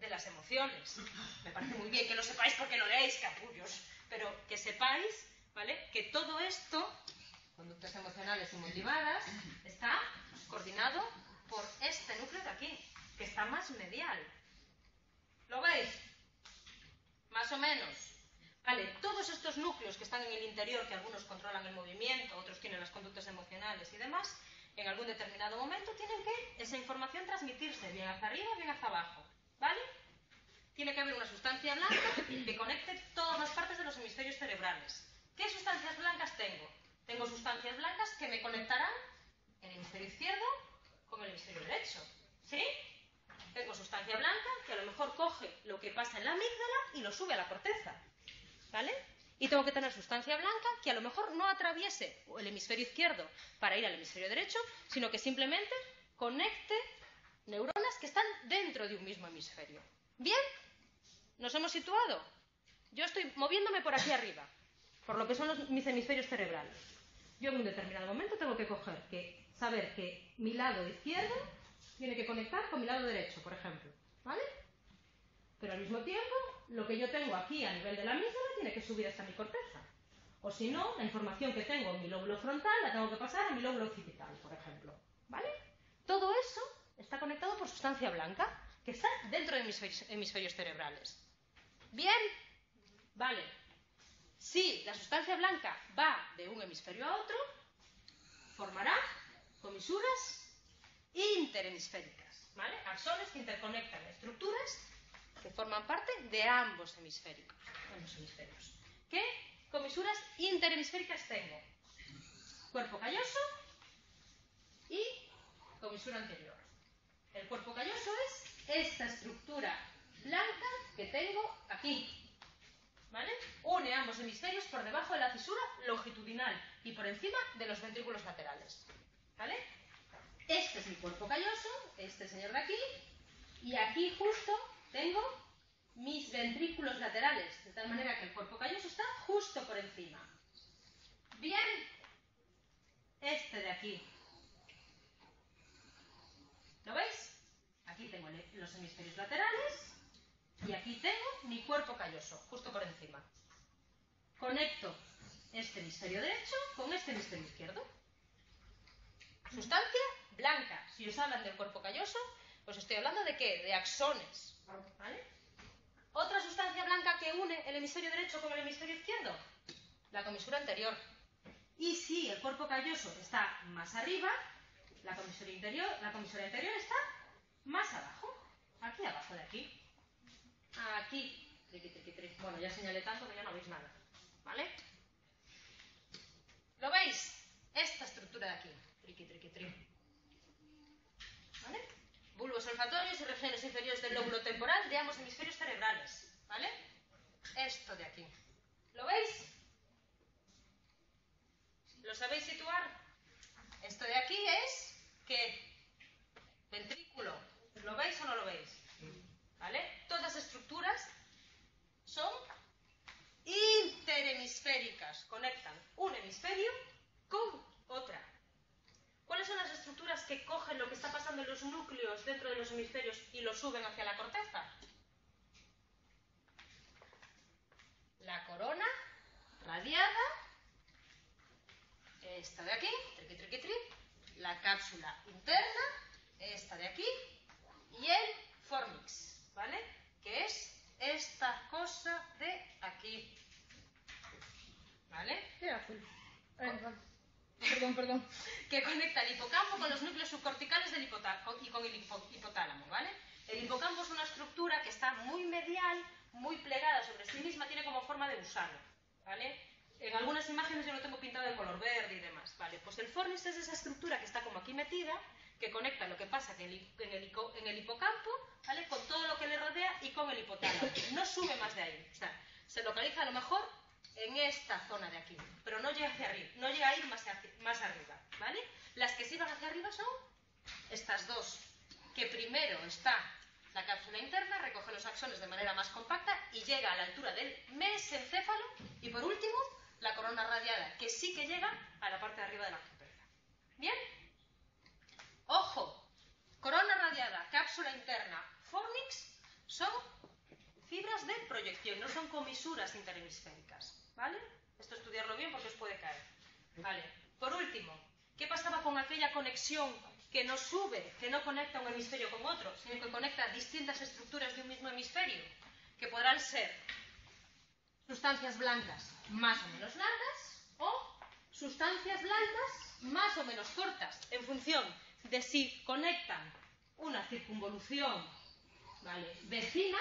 A: de las emociones. Me parece muy bien que lo sepáis porque lo leéis, capullos. Pero que sepáis, ¿vale? Que todo esto, conductas emocionales y motivadas, está coordinado por este núcleo de aquí, que está más medial. ¿Lo veis? Más o menos. Vale, todos estos núcleos que están en el interior, que algunos controlan el movimiento, otros tienen las conductas emocionales y demás, en algún determinado momento tienen que esa información transmitirse bien hacia arriba, bien hacia abajo. ¿Vale? Tiene que haber una sustancia blanca que conecte todas las partes de los hemisferios cerebrales. ¿Qué sustancias blancas tengo? Tengo sustancias blancas que me conectarán el hemisferio izquierdo con el hemisferio derecho. ¿Sí? Tengo sustancia blanca que a lo mejor coge lo que pasa en la amígdala y lo sube a la corteza. ¿Vale? Y tengo que tener sustancia blanca que a lo mejor no atraviese el hemisferio izquierdo para ir al hemisferio derecho, sino que simplemente conecte neuronas que están dentro de un mismo hemisferio. ¿Bien? ¿Nos hemos situado? Yo estoy moviéndome por aquí arriba, por lo que son mis hemisferios cerebrales. Yo en un determinado momento tengo que coger, que saber que mi lado izquierdo tiene que conectar con mi lado derecho, por ejemplo. ¿Vale? Pero al mismo tiempo, lo que yo tengo aquí a nivel de la amígdala tiene que subir hasta mi corteza. O si no, la información que tengo en mi lóbulo frontal la tengo que pasar a mi lóbulo occipital, por ejemplo. ¿Vale? Todo eso está conectado por sustancia blanca que está dentro de mis hemisferios cerebrales. ¿Bien? Vale. Si la sustancia blanca va de un hemisferio a otro, formará comisuras interhemisféricas, ¿vale? Axones que interconectan estructuras que forman parte de ambos hemisféricos, ambos hemisferios, que comisuras interhemisféricas tengo? Cuerpo calloso y comisura anterior. El cuerpo calloso es esta estructura blanca que tengo aquí. ¿Vale? Une ambos hemisferios por debajo de la fisura longitudinal y por encima de los ventrículos laterales. ¿Vale? Este es mi cuerpo calloso, este señor de aquí, y aquí justo tengo mis ventrículos laterales, de tal manera que el cuerpo calloso está justo por encima. Bien, este de aquí. ¿Lo veis? Aquí tengo los hemisferios laterales y aquí tengo mi cuerpo calloso, justo por encima. Conecto este hemisferio derecho con este hemisferio izquierdo. Sustancia blanca. Si os hablan del cuerpo calloso, pues estoy hablando de qué? De axones. ¿Vale? Otra sustancia blanca que une el hemisferio derecho con el hemisferio izquierdo, la comisura anterior. Y si el cuerpo calloso está más arriba, la comisura interior, anterior está más abajo. Aquí abajo de aquí. Aquí. Bueno, ya señalé tanto que ya no veis nada. ¿Vale? ¿Lo veis? Esta estructura de aquí. Triqui, triqui, triqui. ¿Vale? Bulbos olfatorios y regiones inferiores del lóbulo temporal de ambos hemisferios cerebrales. ¿Vale? Esto de aquí. ¿Lo veis? ¿Lo sabéis situar? Esto de aquí es que ventrículo. ¿Lo veis o no lo veis? ¿Vale? Todas las estructuras son interhemisféricas. Conectan un hemisferio con otra. ¿Cuáles son las estructuras que cogen lo que está pasando en los núcleos dentro de los hemisferios y lo suben hacia la corteza? La corona radiada, esta de aquí, triqui, triqui, tri, la cápsula interna, esta de aquí, y el formix, ¿vale? Que es esta cosa de aquí. ¿Vale?
C: Perdón, perdón.
A: Que conecta el hipocampo con los núcleos subcorticales del y con el hipotálamo, ¿vale? El hipocampo es una estructura que está muy medial, muy plegada sobre sí misma, tiene como forma de gusano, ¿vale? En algunas imágenes yo lo tengo pintado de color verde y demás, ¿vale? Pues el fornix es esa estructura que está como aquí metida, que conecta lo que pasa en el, en el, hipocampo, ¿vale? Con todo lo que le rodea y con el hipotálamo. No sube más de ahí, se localiza a lo mejor en esta zona de aquí, pero no llega hacia arriba, no llega a ir más, más arriba, ¿vale? Las que sí van hacia arriba son estas dos, que primero está la cápsula interna, recoge los axones de manera más compacta y llega a la altura del mesencéfalo y por último la corona radiada, que sí que llega a la parte de arriba de la corteza. ¿Bien? Ojo, corona radiada, cápsula interna, fornix son fibras de proyección, no son comisuras interhemisféricas. ¿Vale? Esto estudiarlo bien porque os puede caer. Vale. Por último, ¿qué pasaba con aquella conexión que no sube, que no conecta un hemisferio con otro, sino que conecta distintas estructuras de un mismo hemisferio, que podrán ser sustancias blancas más o menos largas o sustancias blancas más o menos cortas, en función de si conectan una circunvolución ¿vale? vecina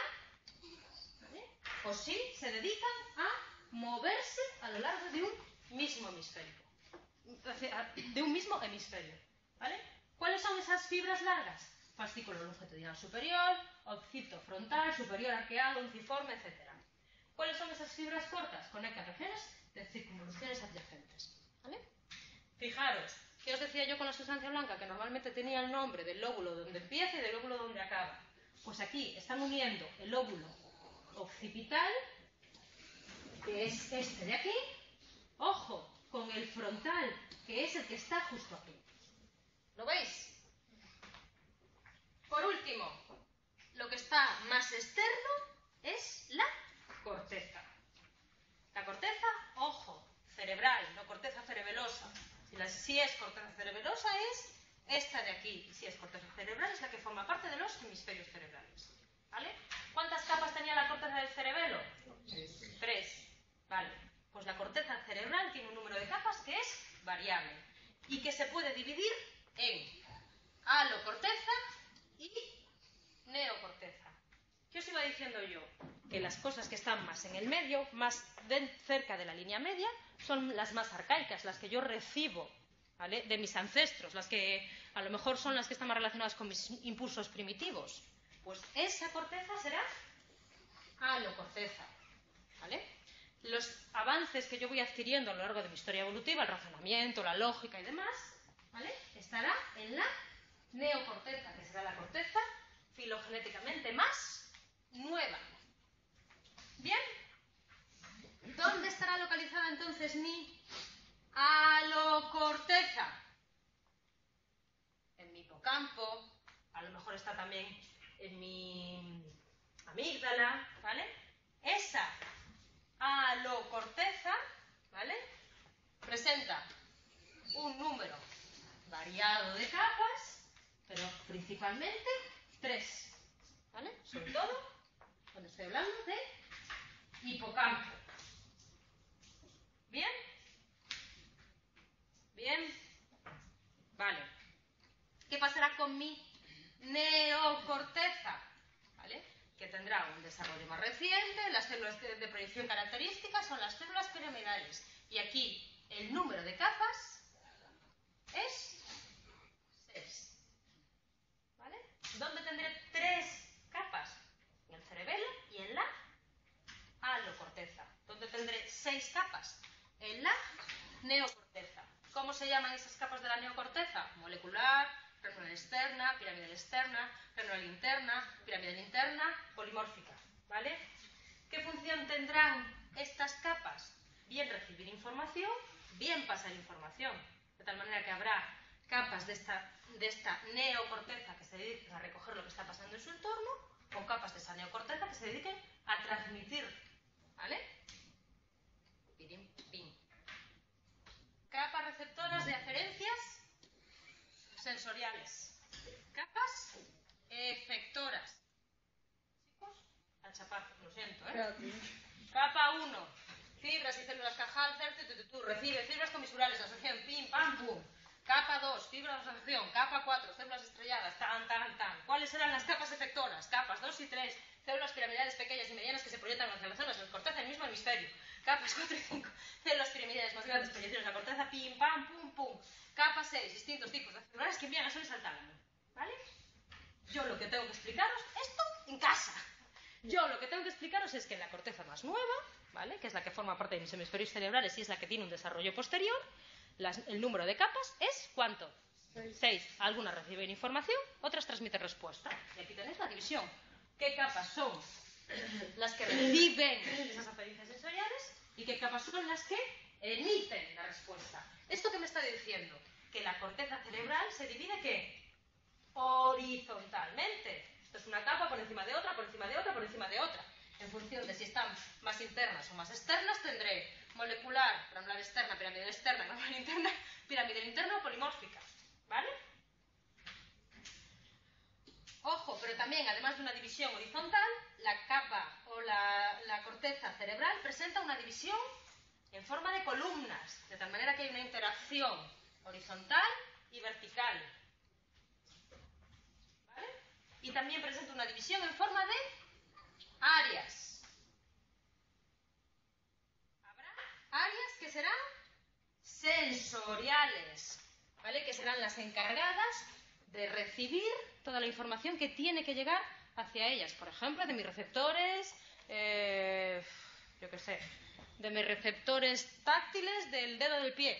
A: o si se dedican a moverse a lo largo de un mismo hemisferio. De un mismo hemisferio. ¿Vale? ¿Cuáles son esas fibras largas? Fascículo longitudinal superior, occipito frontal, superior arqueado, unciforme, etc. ¿Cuáles son esas fibras cortas? Conectan regiones de circunvoluciones adyacentes. ¿Vale? Fijaros, ¿qué os decía yo con la sustancia blanca? Que normalmente tenía el nombre del lóbulo donde empieza y del lóbulo donde acaba. Pues aquí están uniendo el lóbulo occipital que es este de aquí, ojo, con el frontal, que es el que está justo aquí. ¿Lo veis? Por último, lo que está más externo es la corteza. La corteza, ojo, cerebral, no corteza cerebelosa. Si, la, si es corteza cerebelosa es esta de aquí. Y si es corteza cerebral es la que forma parte de los hemisferios cerebrales. ¿Vale? ¿Cuántas capas tenía la corteza del cerebelo? Tres. Vale, pues la corteza cerebral tiene un número de capas que es variable y que se puede dividir en alocorteza y neocorteza. ¿Qué os iba diciendo yo? Que las cosas que están más en el medio, más cerca de la línea media, son las más arcaicas, las que yo recibo de mis ancestros, las que a lo mejor son las que están más relacionadas con mis impulsos primitivos. Pues esa corteza será alocorteza. ¿vale? Los avances que yo voy adquiriendo a lo largo de mi historia evolutiva, el razonamiento, la lógica y demás, ¿vale? estará en la neocorteza, que será la corteza filogenéticamente más nueva. ¿Bien? ¿Dónde estará localizada entonces mi alocorteza? En mi hipocampo, a lo mejor está también en mi amígdala, ¿vale? Esa alocorteza, ¿vale? Presenta un número variado de capas, pero principalmente tres, ¿vale? Sobre todo cuando estoy hablando de hipocampo. ¿Bien? ¿Bien? Vale. ¿Qué pasará con mi neocorteza? Que tendrá un desarrollo más reciente, las células de, de proyección características son las células piramidales. Y aquí el número de capas es 6. ¿Vale? ¿Dónde tendré tres capas? En el cerebelo y en la alocorteza. ¿Dónde tendré seis capas? En la neocorteza. ¿Cómo se llaman esas capas de la neocorteza? Molecular, renal externa, piramidal externa, renal interna, piramidal interna, polimórfica. ¿Vale? ¿Qué función tendrán estas capas? Bien recibir información, bien pasar información. De tal manera que habrá capas de esta, de esta neocorteza que se dediquen a recoger lo que está pasando en su entorno, o capas de esa neocorteza que se dediquen a transmitir. ¿Vale? Capas receptoras de aferencias sensoriales. Capas efectoras. Chicos, al chapar, lo siento, ¿eh? Capa 1. Fibras y células cajal, recibe fibras comisurales, asociación, pim, pam, pum. Capa 2, fibras de asociación. Capa 4, células estrelladas, tan, tan, tan. ¿Cuáles serán las capas efectoras? Capas 2 y 3, células piramidales pequeñas y medianas que se proyectan hacia las zonas del corteza del mismo hemisferio. Capas 4 y 5, células piramidales más grandes, proyecciones a la corteza, pim, pam, pum, pum. Capa 6, distintos tipos de células que envían a soles al tálamo. ¿Vale? Yo lo que tengo que explicaros, esto en casa. Yo lo que tengo que explicaros es que la corteza más nueva, ¿vale? que es la que forma parte de mis hemisferios cerebrales y es la que tiene un desarrollo posterior, las, el número de capas es ¿cuánto?
C: Seis.
A: Seis. Algunas reciben información, otras transmiten respuesta. Y aquí tenéis la división. ¿Qué capas son las que reciben esas aferencias sensoriales y qué capas son las que emiten la respuesta? ¿Esto qué me está diciendo? Que la corteza cerebral se divide ¿qué? horizontalmente. Esto es una capa por encima de otra, por encima de otra, por encima de otra. En función de si están más internas o más externas, tendré molecular, granular externa, piramidal externa, granular interna, piramidal interna o polimórfica. ¿Vale? Ojo, pero también, además de una división horizontal, la capa o la, corteza cerebral presenta una división en forma de columnas, de tal manera que hay una interacción horizontal y vertical. ¿Vale? Y también presenta una división en forma de áreas. Habrá áreas que serán sensoriales, ¿vale? Que serán las encargadas de recibir toda la información que tiene que llegar hacia ellas. Por ejemplo, de mis receptores, eh, yo qué sé, de mis receptores táctiles del dedo del pie.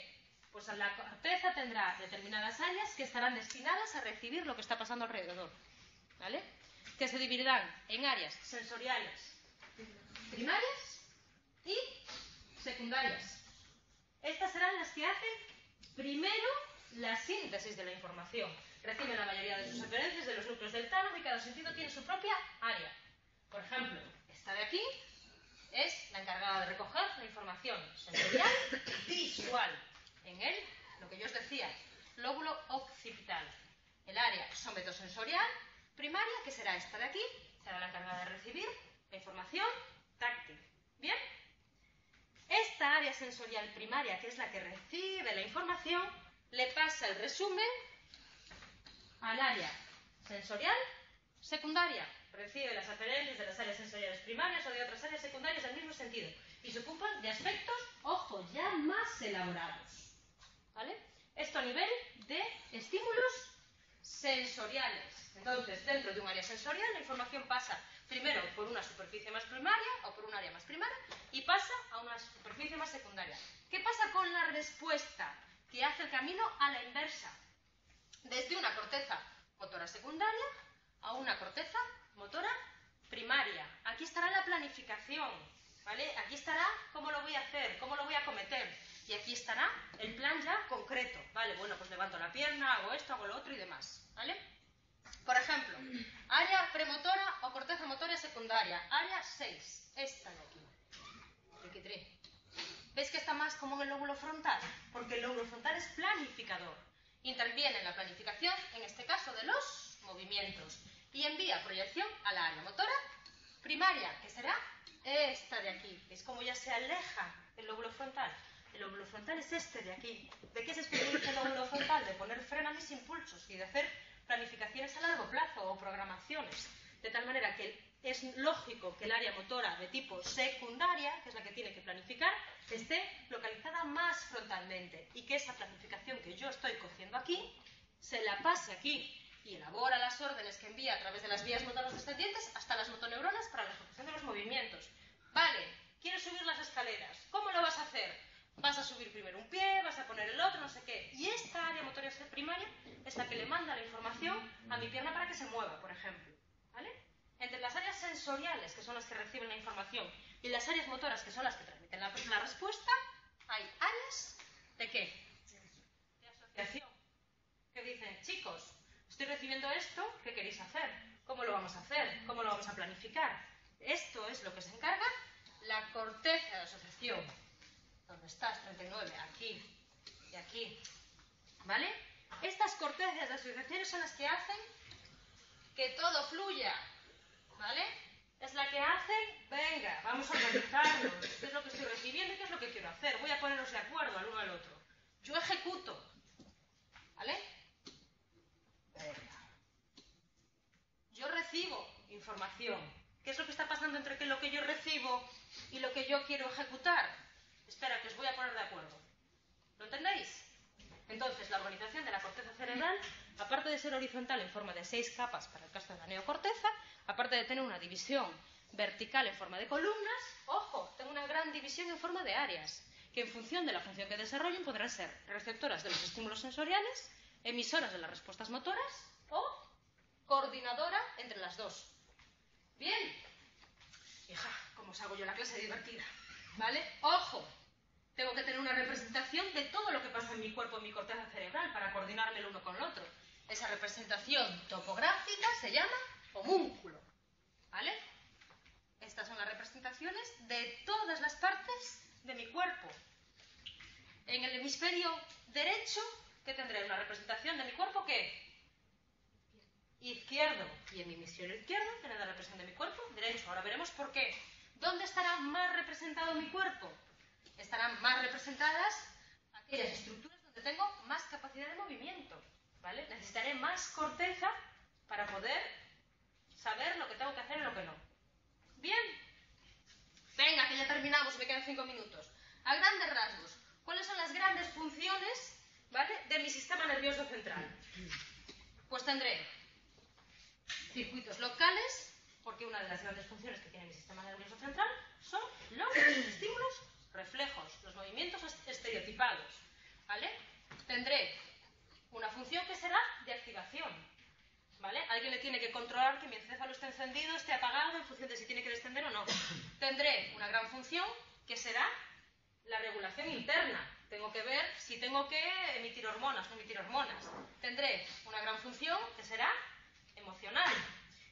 A: Pues la corteza tendrá determinadas áreas que estarán destinadas a recibir lo que está pasando alrededor. ¿Vale? Que se dividirán en áreas sensoriales primarias y secundarias. Estas serán las que hacen primero la síntesis de la información. Reciben la mayoría de sus referencias de los núcleos del tálamo y cada sentido tiene su propia área. Por ejemplo, esta de aquí es la encargada de recoger la información sensorial visual. En él, lo que yo os decía, lóbulo occipital. El área somatosensorial primaria, que será esta de aquí, será la encargada de recibir la información táctil. ¿Bien? Esta área sensorial primaria, que es la que recibe la información, le pasa el resumen al área sensorial secundaria. recibe las aferencias de las áreas sensoriales primarias o de otras áreas secundarias del mismo sentido y se ocupan de aspectos, ojo, ya más elaborados. ¿Vale? Esto a nivel de estímulos sensoriales. Entonces, dentro de un área sensorial, la información pasa primero por una superficie más primaria o por un área más primaria y pasa a una superficie más secundaria. ¿Qué pasa con la respuesta? Que hace el camino a la inversa. Desde una corteza motora secundaria a una corteza motora primaria. Aquí estará la planificación, ¿vale? Aquí estará cómo lo voy a hacer, cómo lo voy a cometer. Y aquí estará el plan ya concreto, ¿vale? Bueno, pues levanto la pierna, hago esto, hago lo otro y demás, ¿vale? Por ejemplo, área premotora o corteza motora secundaria, área 6, esta de aquí. ¿Veis que está más como en el lóbulo frontal? Porque el lóbulo frontal es planificador. Interviene en la planificación, en este caso, de los movimientos y envía proyección a la área motora primaria, que será esta de aquí. ¿Veis cómo ya se aleja el lóbulo frontal? El lóbulo frontal es este de aquí. ¿De qué se especializa el lóbulo frontal? De poner freno a mis impulsos y de hacer planificaciones a largo plazo o programaciones. De tal manera que es lógico que el área motora de tipo secundaria, que es la que tiene que planificar, esté localizada más frontalmente y que esa planificación que yo estoy cogiendo aquí se la pase aquí y elabora las órdenes que envía a través de las vías motoras descendientes hasta las motoneuronas para la ejecución de los movimientos. Vale, quieres subir las escaleras. ¿Cómo lo vas a hacer? Vas a subir primero un pie, vas a poner el otro, no sé qué. Y esta área motora primaria es la que le manda la información a mi pierna para que se mueva, por ejemplo. Entre las áreas sensoriales, que son las que reciben la información, y las áreas motoras, que son las que transmiten la, la respuesta, hay áreas de qué? De asociación. Que dicen, chicos, estoy recibiendo esto, ¿qué queréis hacer? ¿Cómo lo vamos a hacer? ¿Cómo lo vamos a planificar? Esto es lo que se encarga la corteza de asociación. ¿Dónde estás? 39, aquí y aquí. ¿Vale? Estas cortezas de asociaciones son las que hacen que todo fluya. ¿Vale? Es la que hacen, venga, vamos a organizarlo. ¿Qué es lo que estoy recibiendo y qué es lo que quiero hacer? Voy a ponernos de acuerdo al uno al otro. Yo ejecuto. ¿Vale? Venga. Yo recibo información. ¿Qué es lo que está pasando entre lo que yo recibo y lo que yo quiero ejecutar? Espera, que os voy a poner de acuerdo. ¿Lo entendéis? Entonces, la organización de la corteza cerebral, aparte de ser horizontal en forma de seis capas para el caso de la neocorteza, aparte de tener una división vertical en forma de columnas, ojo, tengo una gran división en forma de áreas, que en función de la función que desarrollen podrán ser receptoras de los estímulos sensoriales, emisoras de las respuestas motoras o coordinadora entre las dos. Bien. Hija, ¿cómo os hago yo la clase divertida? ¿Vale? Ojo, tengo que tener una representación de todo lo que pasa en mi cuerpo, en mi corteza cerebral, para coordinarme el uno con el otro. Esa representación topográfica se llama homúnculo. ¿Vale? Estas son las representaciones de todas las partes de mi cuerpo. En el hemisferio derecho, ¿qué tendré? Una representación de mi cuerpo que izquierdo. Y en mi hemisferio izquierdo tendré la representación de mi cuerpo derecho. Ahora veremos por qué. ¿Dónde estará más representado mi cuerpo? estarán más representadas aquellas estructuras donde tengo más capacidad de movimiento. ¿Vale? Necesitaré más corteza para poder saber lo que tengo que hacer y lo que no. Bien. Venga, que ya terminamos, me quedan cinco minutos. A grandes rasgos, ¿cuáles son las grandes funciones ¿vale? de mi sistema nervioso central? Pues tendré circuitos locales, porque una de las grandes funciones que tiene mi sistema nervioso central son los estímulos reflejos, los movimientos estereotipados. ¿Vale? Tendré una función que será de activación. ¿Vale? Alguien le tiene que controlar que mi encéfalo esté encendido, esté apagado, en función de si tiene que descender o no. Tendré una gran función que será la regulación interna. Tengo que ver si tengo que emitir hormonas no emitir hormonas. Tendré una gran función que será emocional.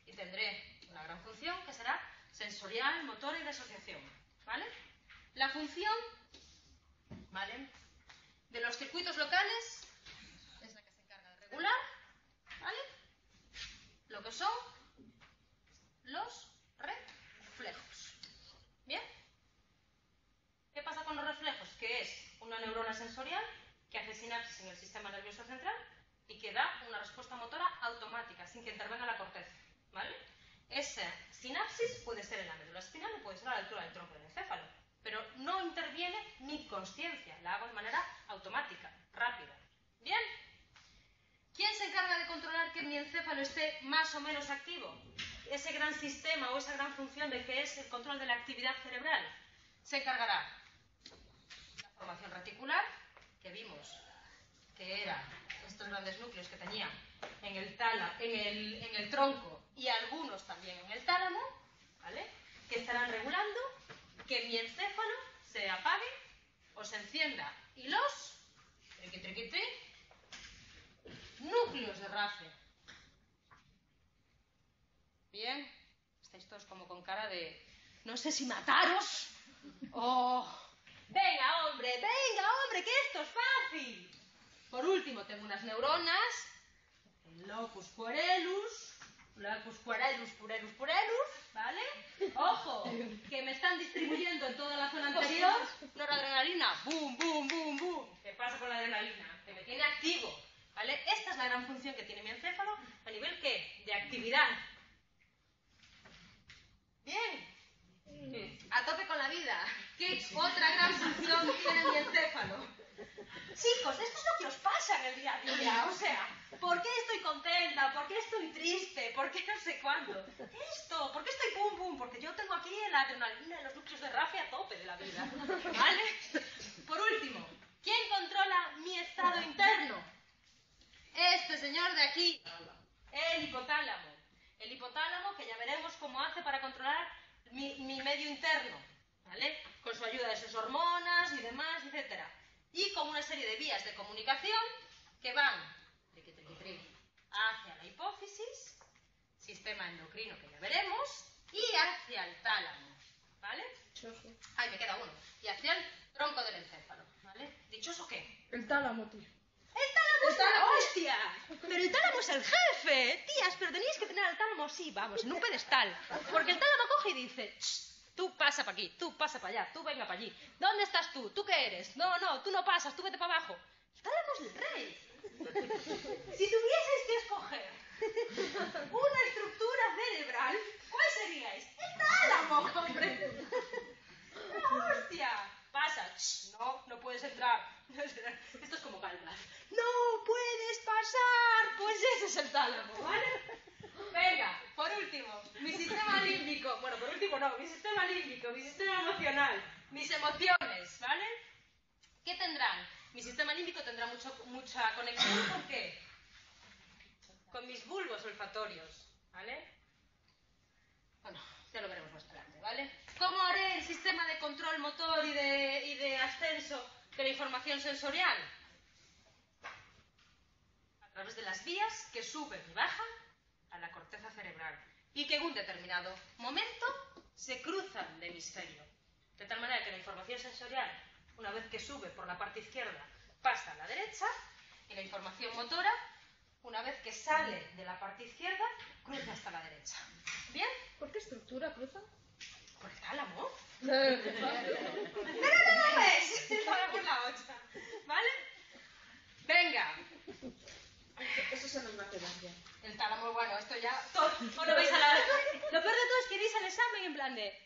A: Y tendré una gran función que será sensorial, motora y de asociación. ¿Vale? La función ¿vale? de los circuitos locales ¿vale? lo que son los reflejos. ¿Bien? ¿Qué pasa con los reflejos? Que es una neurona sensorial que hace sinapsis en el sistema nervioso central y que da una respuesta motora automática, sin que intervenga la corteza. ¿Vale? Esa sinapsis puede ser en la médula espinal o puede ser a la altura del tronco del encéfalo, pero no interviene mi conciencia, la hago de manera automática, rápida. ¿Bien? ¿Quién se encarga de controlar que mi encéfalo esté más o menos activo? Ese gran sistema o esa gran función de que es el control de la actividad cerebral. Se encargará la formación reticular, que vimos que era estos grandes núcleos que tenía en el, tala, en el, en el tronco y algunos también en el tálamo, ¿vale? Que estarán regulando que mi encéfalo se apague o se encienda. Y los triqui, triqui, tri, núcleos de RAFE. Bien, estáis todos como con cara de no sé si mataros o venga hombre, venga hombre, que esto es fácil. Por último, tengo unas neuronas, el locus coeruleus, locus coeruleus, purelus, purelus, ¿vale? Ojo, que me están distribuyendo en toda la zona anterior noradrenalina, boom, boom, boom, boom. ¿Qué pasa con la adrenalina? Que me tiene activo, ¿vale? Esta es la gran función que tiene mi encéfalo a nivel, ¿qué? De actividad. Bien. A tope con la vida. ¿Qué otra gran función tiene mi encéfalo? Chicos, esto es lo que os pasa en el día a día. O sea, ¿por qué estoy contenta? ¿Por qué estoy triste? ¿Por qué no sé cuándo? Esto, ¿por qué estoy pum pum? Porque yo tengo aquí la adrenalina de los núcleos de Rafi a tope de la vida. ¿Vale? Por último, ¿quién controla mi estado interno? Este señor de aquí, el hipotálamo. El hipotálamo que ya veremos cómo hace para controlar mi, mi medio interno, ¿vale? Con su ayuda de sus hormonas y demás, etcétera y con una serie de vías de comunicación que van triqui, triqui, triqui, hacia la hipófisis, sistema endocrino que ya veremos, y hacia el tálamo. ¿Vale?
C: Dichoso.
A: Ahí me queda uno. Y hacia el tronco del encéfalo. ¿Vale? ¿Dichoso qué?
C: El tálamo, tío.
A: ¡El tálamo es hostia! Pero el tálamo es el jefe. Tías, pero tenéis que tener al tálamo así, vamos, en un pedestal. Porque el tálamo coge y dice... "Shh, Tú pasa para aquí, tú pasa para allá, tú venga para allí. ¿Dónde estás tú? ¿Tú qué eres? No, no, tú no pasas, tú vete para abajo. El tálamo es el rey. Si tuvieseis que escoger una estructura cerebral, ¿cuál seríais? El tálamo, hombre. ¡La hostia! Pasa. No, no puedes entrar. Esto es como Galbraith. ¡No puedes pasar! Pues ese es el tálamo, ¿vale? Venga, por último, mi sistema límbico. Bueno, por último no, mi sistema límbico, mi sistema emocional, mis emociones, ¿vale? ¿Qué tendrán? Mi sistema límbico tendrá mucho, mucha conexión con qué? Con mis bulbos olfatorios, ¿vale? Bueno, ya lo veremos más adelante, ¿vale? ¿Cómo haré el sistema de control motor y de, y de ascenso de la información sensorial? A través de las vías que suben y bajan a la corteza cerebral y que en un determinado momento se cruzan de hemisferio. De tal manera que la información sensorial, una vez que sube por la parte izquierda, pasa a la derecha y la información motora, una vez que sale de la parte izquierda, cruza hasta la derecha. ¿Bien?
C: ¿Por qué estructura cruza?
A: Por el tálamo. ¡Pero no ves! El tálamo es la otra. ¿Vale? Venga.
C: Eso se nos va a quedar ya.
A: El tálamo, bueno, esto ya... Todo, o lo veis a la... Lo peor de todo es que veis al examen en plan de...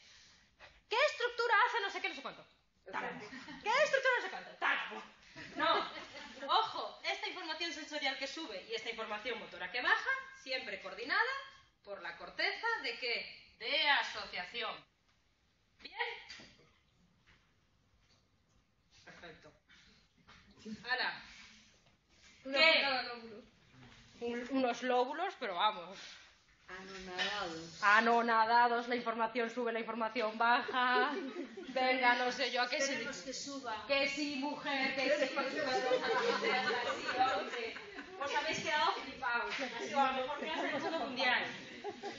A: ¿Qué estructura hace no sé qué, no sé cuánto? Tálamo. ¿Qué estructura no sé cuánto? Tálamo. No. Ojo, esta información sensorial que sube y esta información motora que baja, siempre coordinada por la corteza de qué? De asociación. ¿Bien? Perfecto. Ahora, ¿Qué? un- unos lóbulos, pero vamos.
B: Anonadados.
A: Anonadados, la información sube, la información baja. Venga, no sé yo a qué se
B: Queremos que suba.
A: Que sí, mujer, que sí. Sí, hombre. Os habéis quedado flipados. Ha sido la mejor clase del mundo mundial.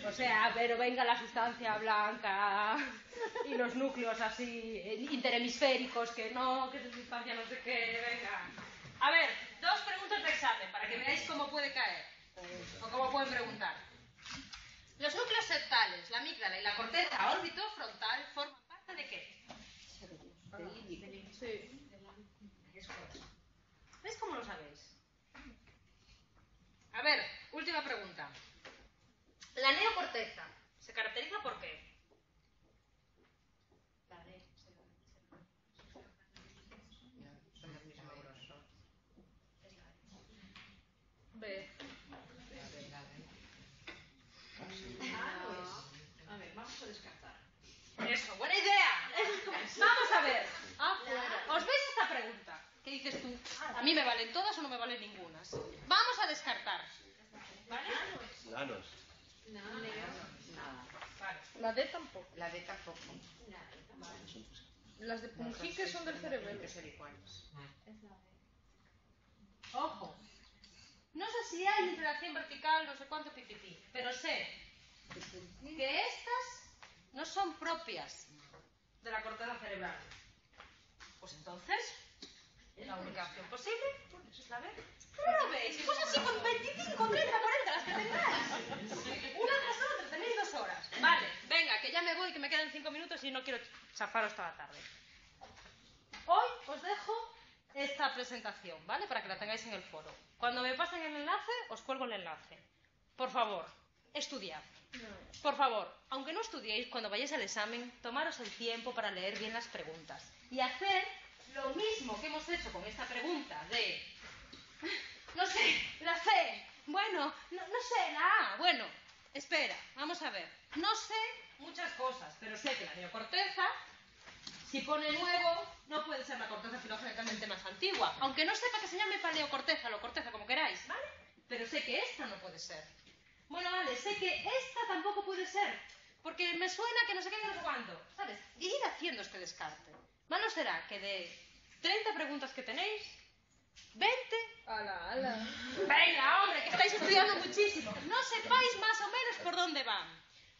A: O sea, pero venga la sustancia blanca y los núcleos así eh, interhemisféricos, que no, que es sustancia no sé qué, venga. A ver, dos preguntas de examen para que veáis cómo puede caer o cómo pueden preguntar. Los núcleos septales, la amígdala y la corteza órbito frontal forman parte de qué?
C: Sí.
A: ¿Veis cómo lo sabéis? A ver, última pregunta. La neocorteza A mí me valen todas o no me valen ninguna. Vamos a descartar. ¿Vale?
D: Nanos.
B: Nada.
A: Vale.
C: La D tampoco.
B: La D tampoco.
C: Las de Punjique son del cerebelo.
B: Que ser iguales.
A: Ojo. No sé si hay interacción vertical, no sé cuánto pipipi, pero sé que estas no son propias de la corteza cerebral. Pues entonces, la única opción posible es la B. ¿Cómo lo veis? Pues así con 25, 30, 40, las que tengáis. Una tras otra, tenéis dos horas. Vale, venga, que ya me voy, que me quedan cinco minutos y no quiero chafaros toda la tarde. Hoy os dejo esta presentación, ¿vale? Para que la tengáis en el foro. Cuando me pasen el enlace, os cuelgo el enlace. Por favor, estudiad. Por favor, aunque no estudiéis, cuando vayáis al examen, tomaros el tiempo para leer bien las preguntas. Y hacer lo mismo que hemos hecho con esta pregunta de... No sé, la C. Bueno, no, no sé, la A. Bueno, espera, vamos a ver. No sé muchas cosas, pero sé que la neocorteza si pone nuevo, no puede ser la corteza filogénicamente más antigua. Aunque no sepa que se llame paleocorteza o corteza, como queráis, ¿vale? Pero sé que esta no puede ser. Bueno, vale, sé que esta tampoco puede ser. Porque me suena que no sé qué no sé cuánto. ¿Sabes? Y ir haciendo este descarte. Malo será que de 30 preguntas que tenéis, 20
C: Ala, ala.
A: Venga, hombre, que estáis estudiando muchísimo. No sepáis más o menos por dónde van.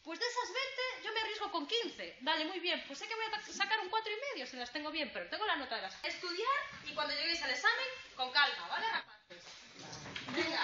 A: Pues de esas 20 yo me arriesgo con 15. Vale, muy bien. Pues sé que voy a sacar un 4 y medio si las tengo bien, pero tengo la nota de las... Estudiar y cuando lleguéis al examen, con calma, ¿vale, rapaces? Venga.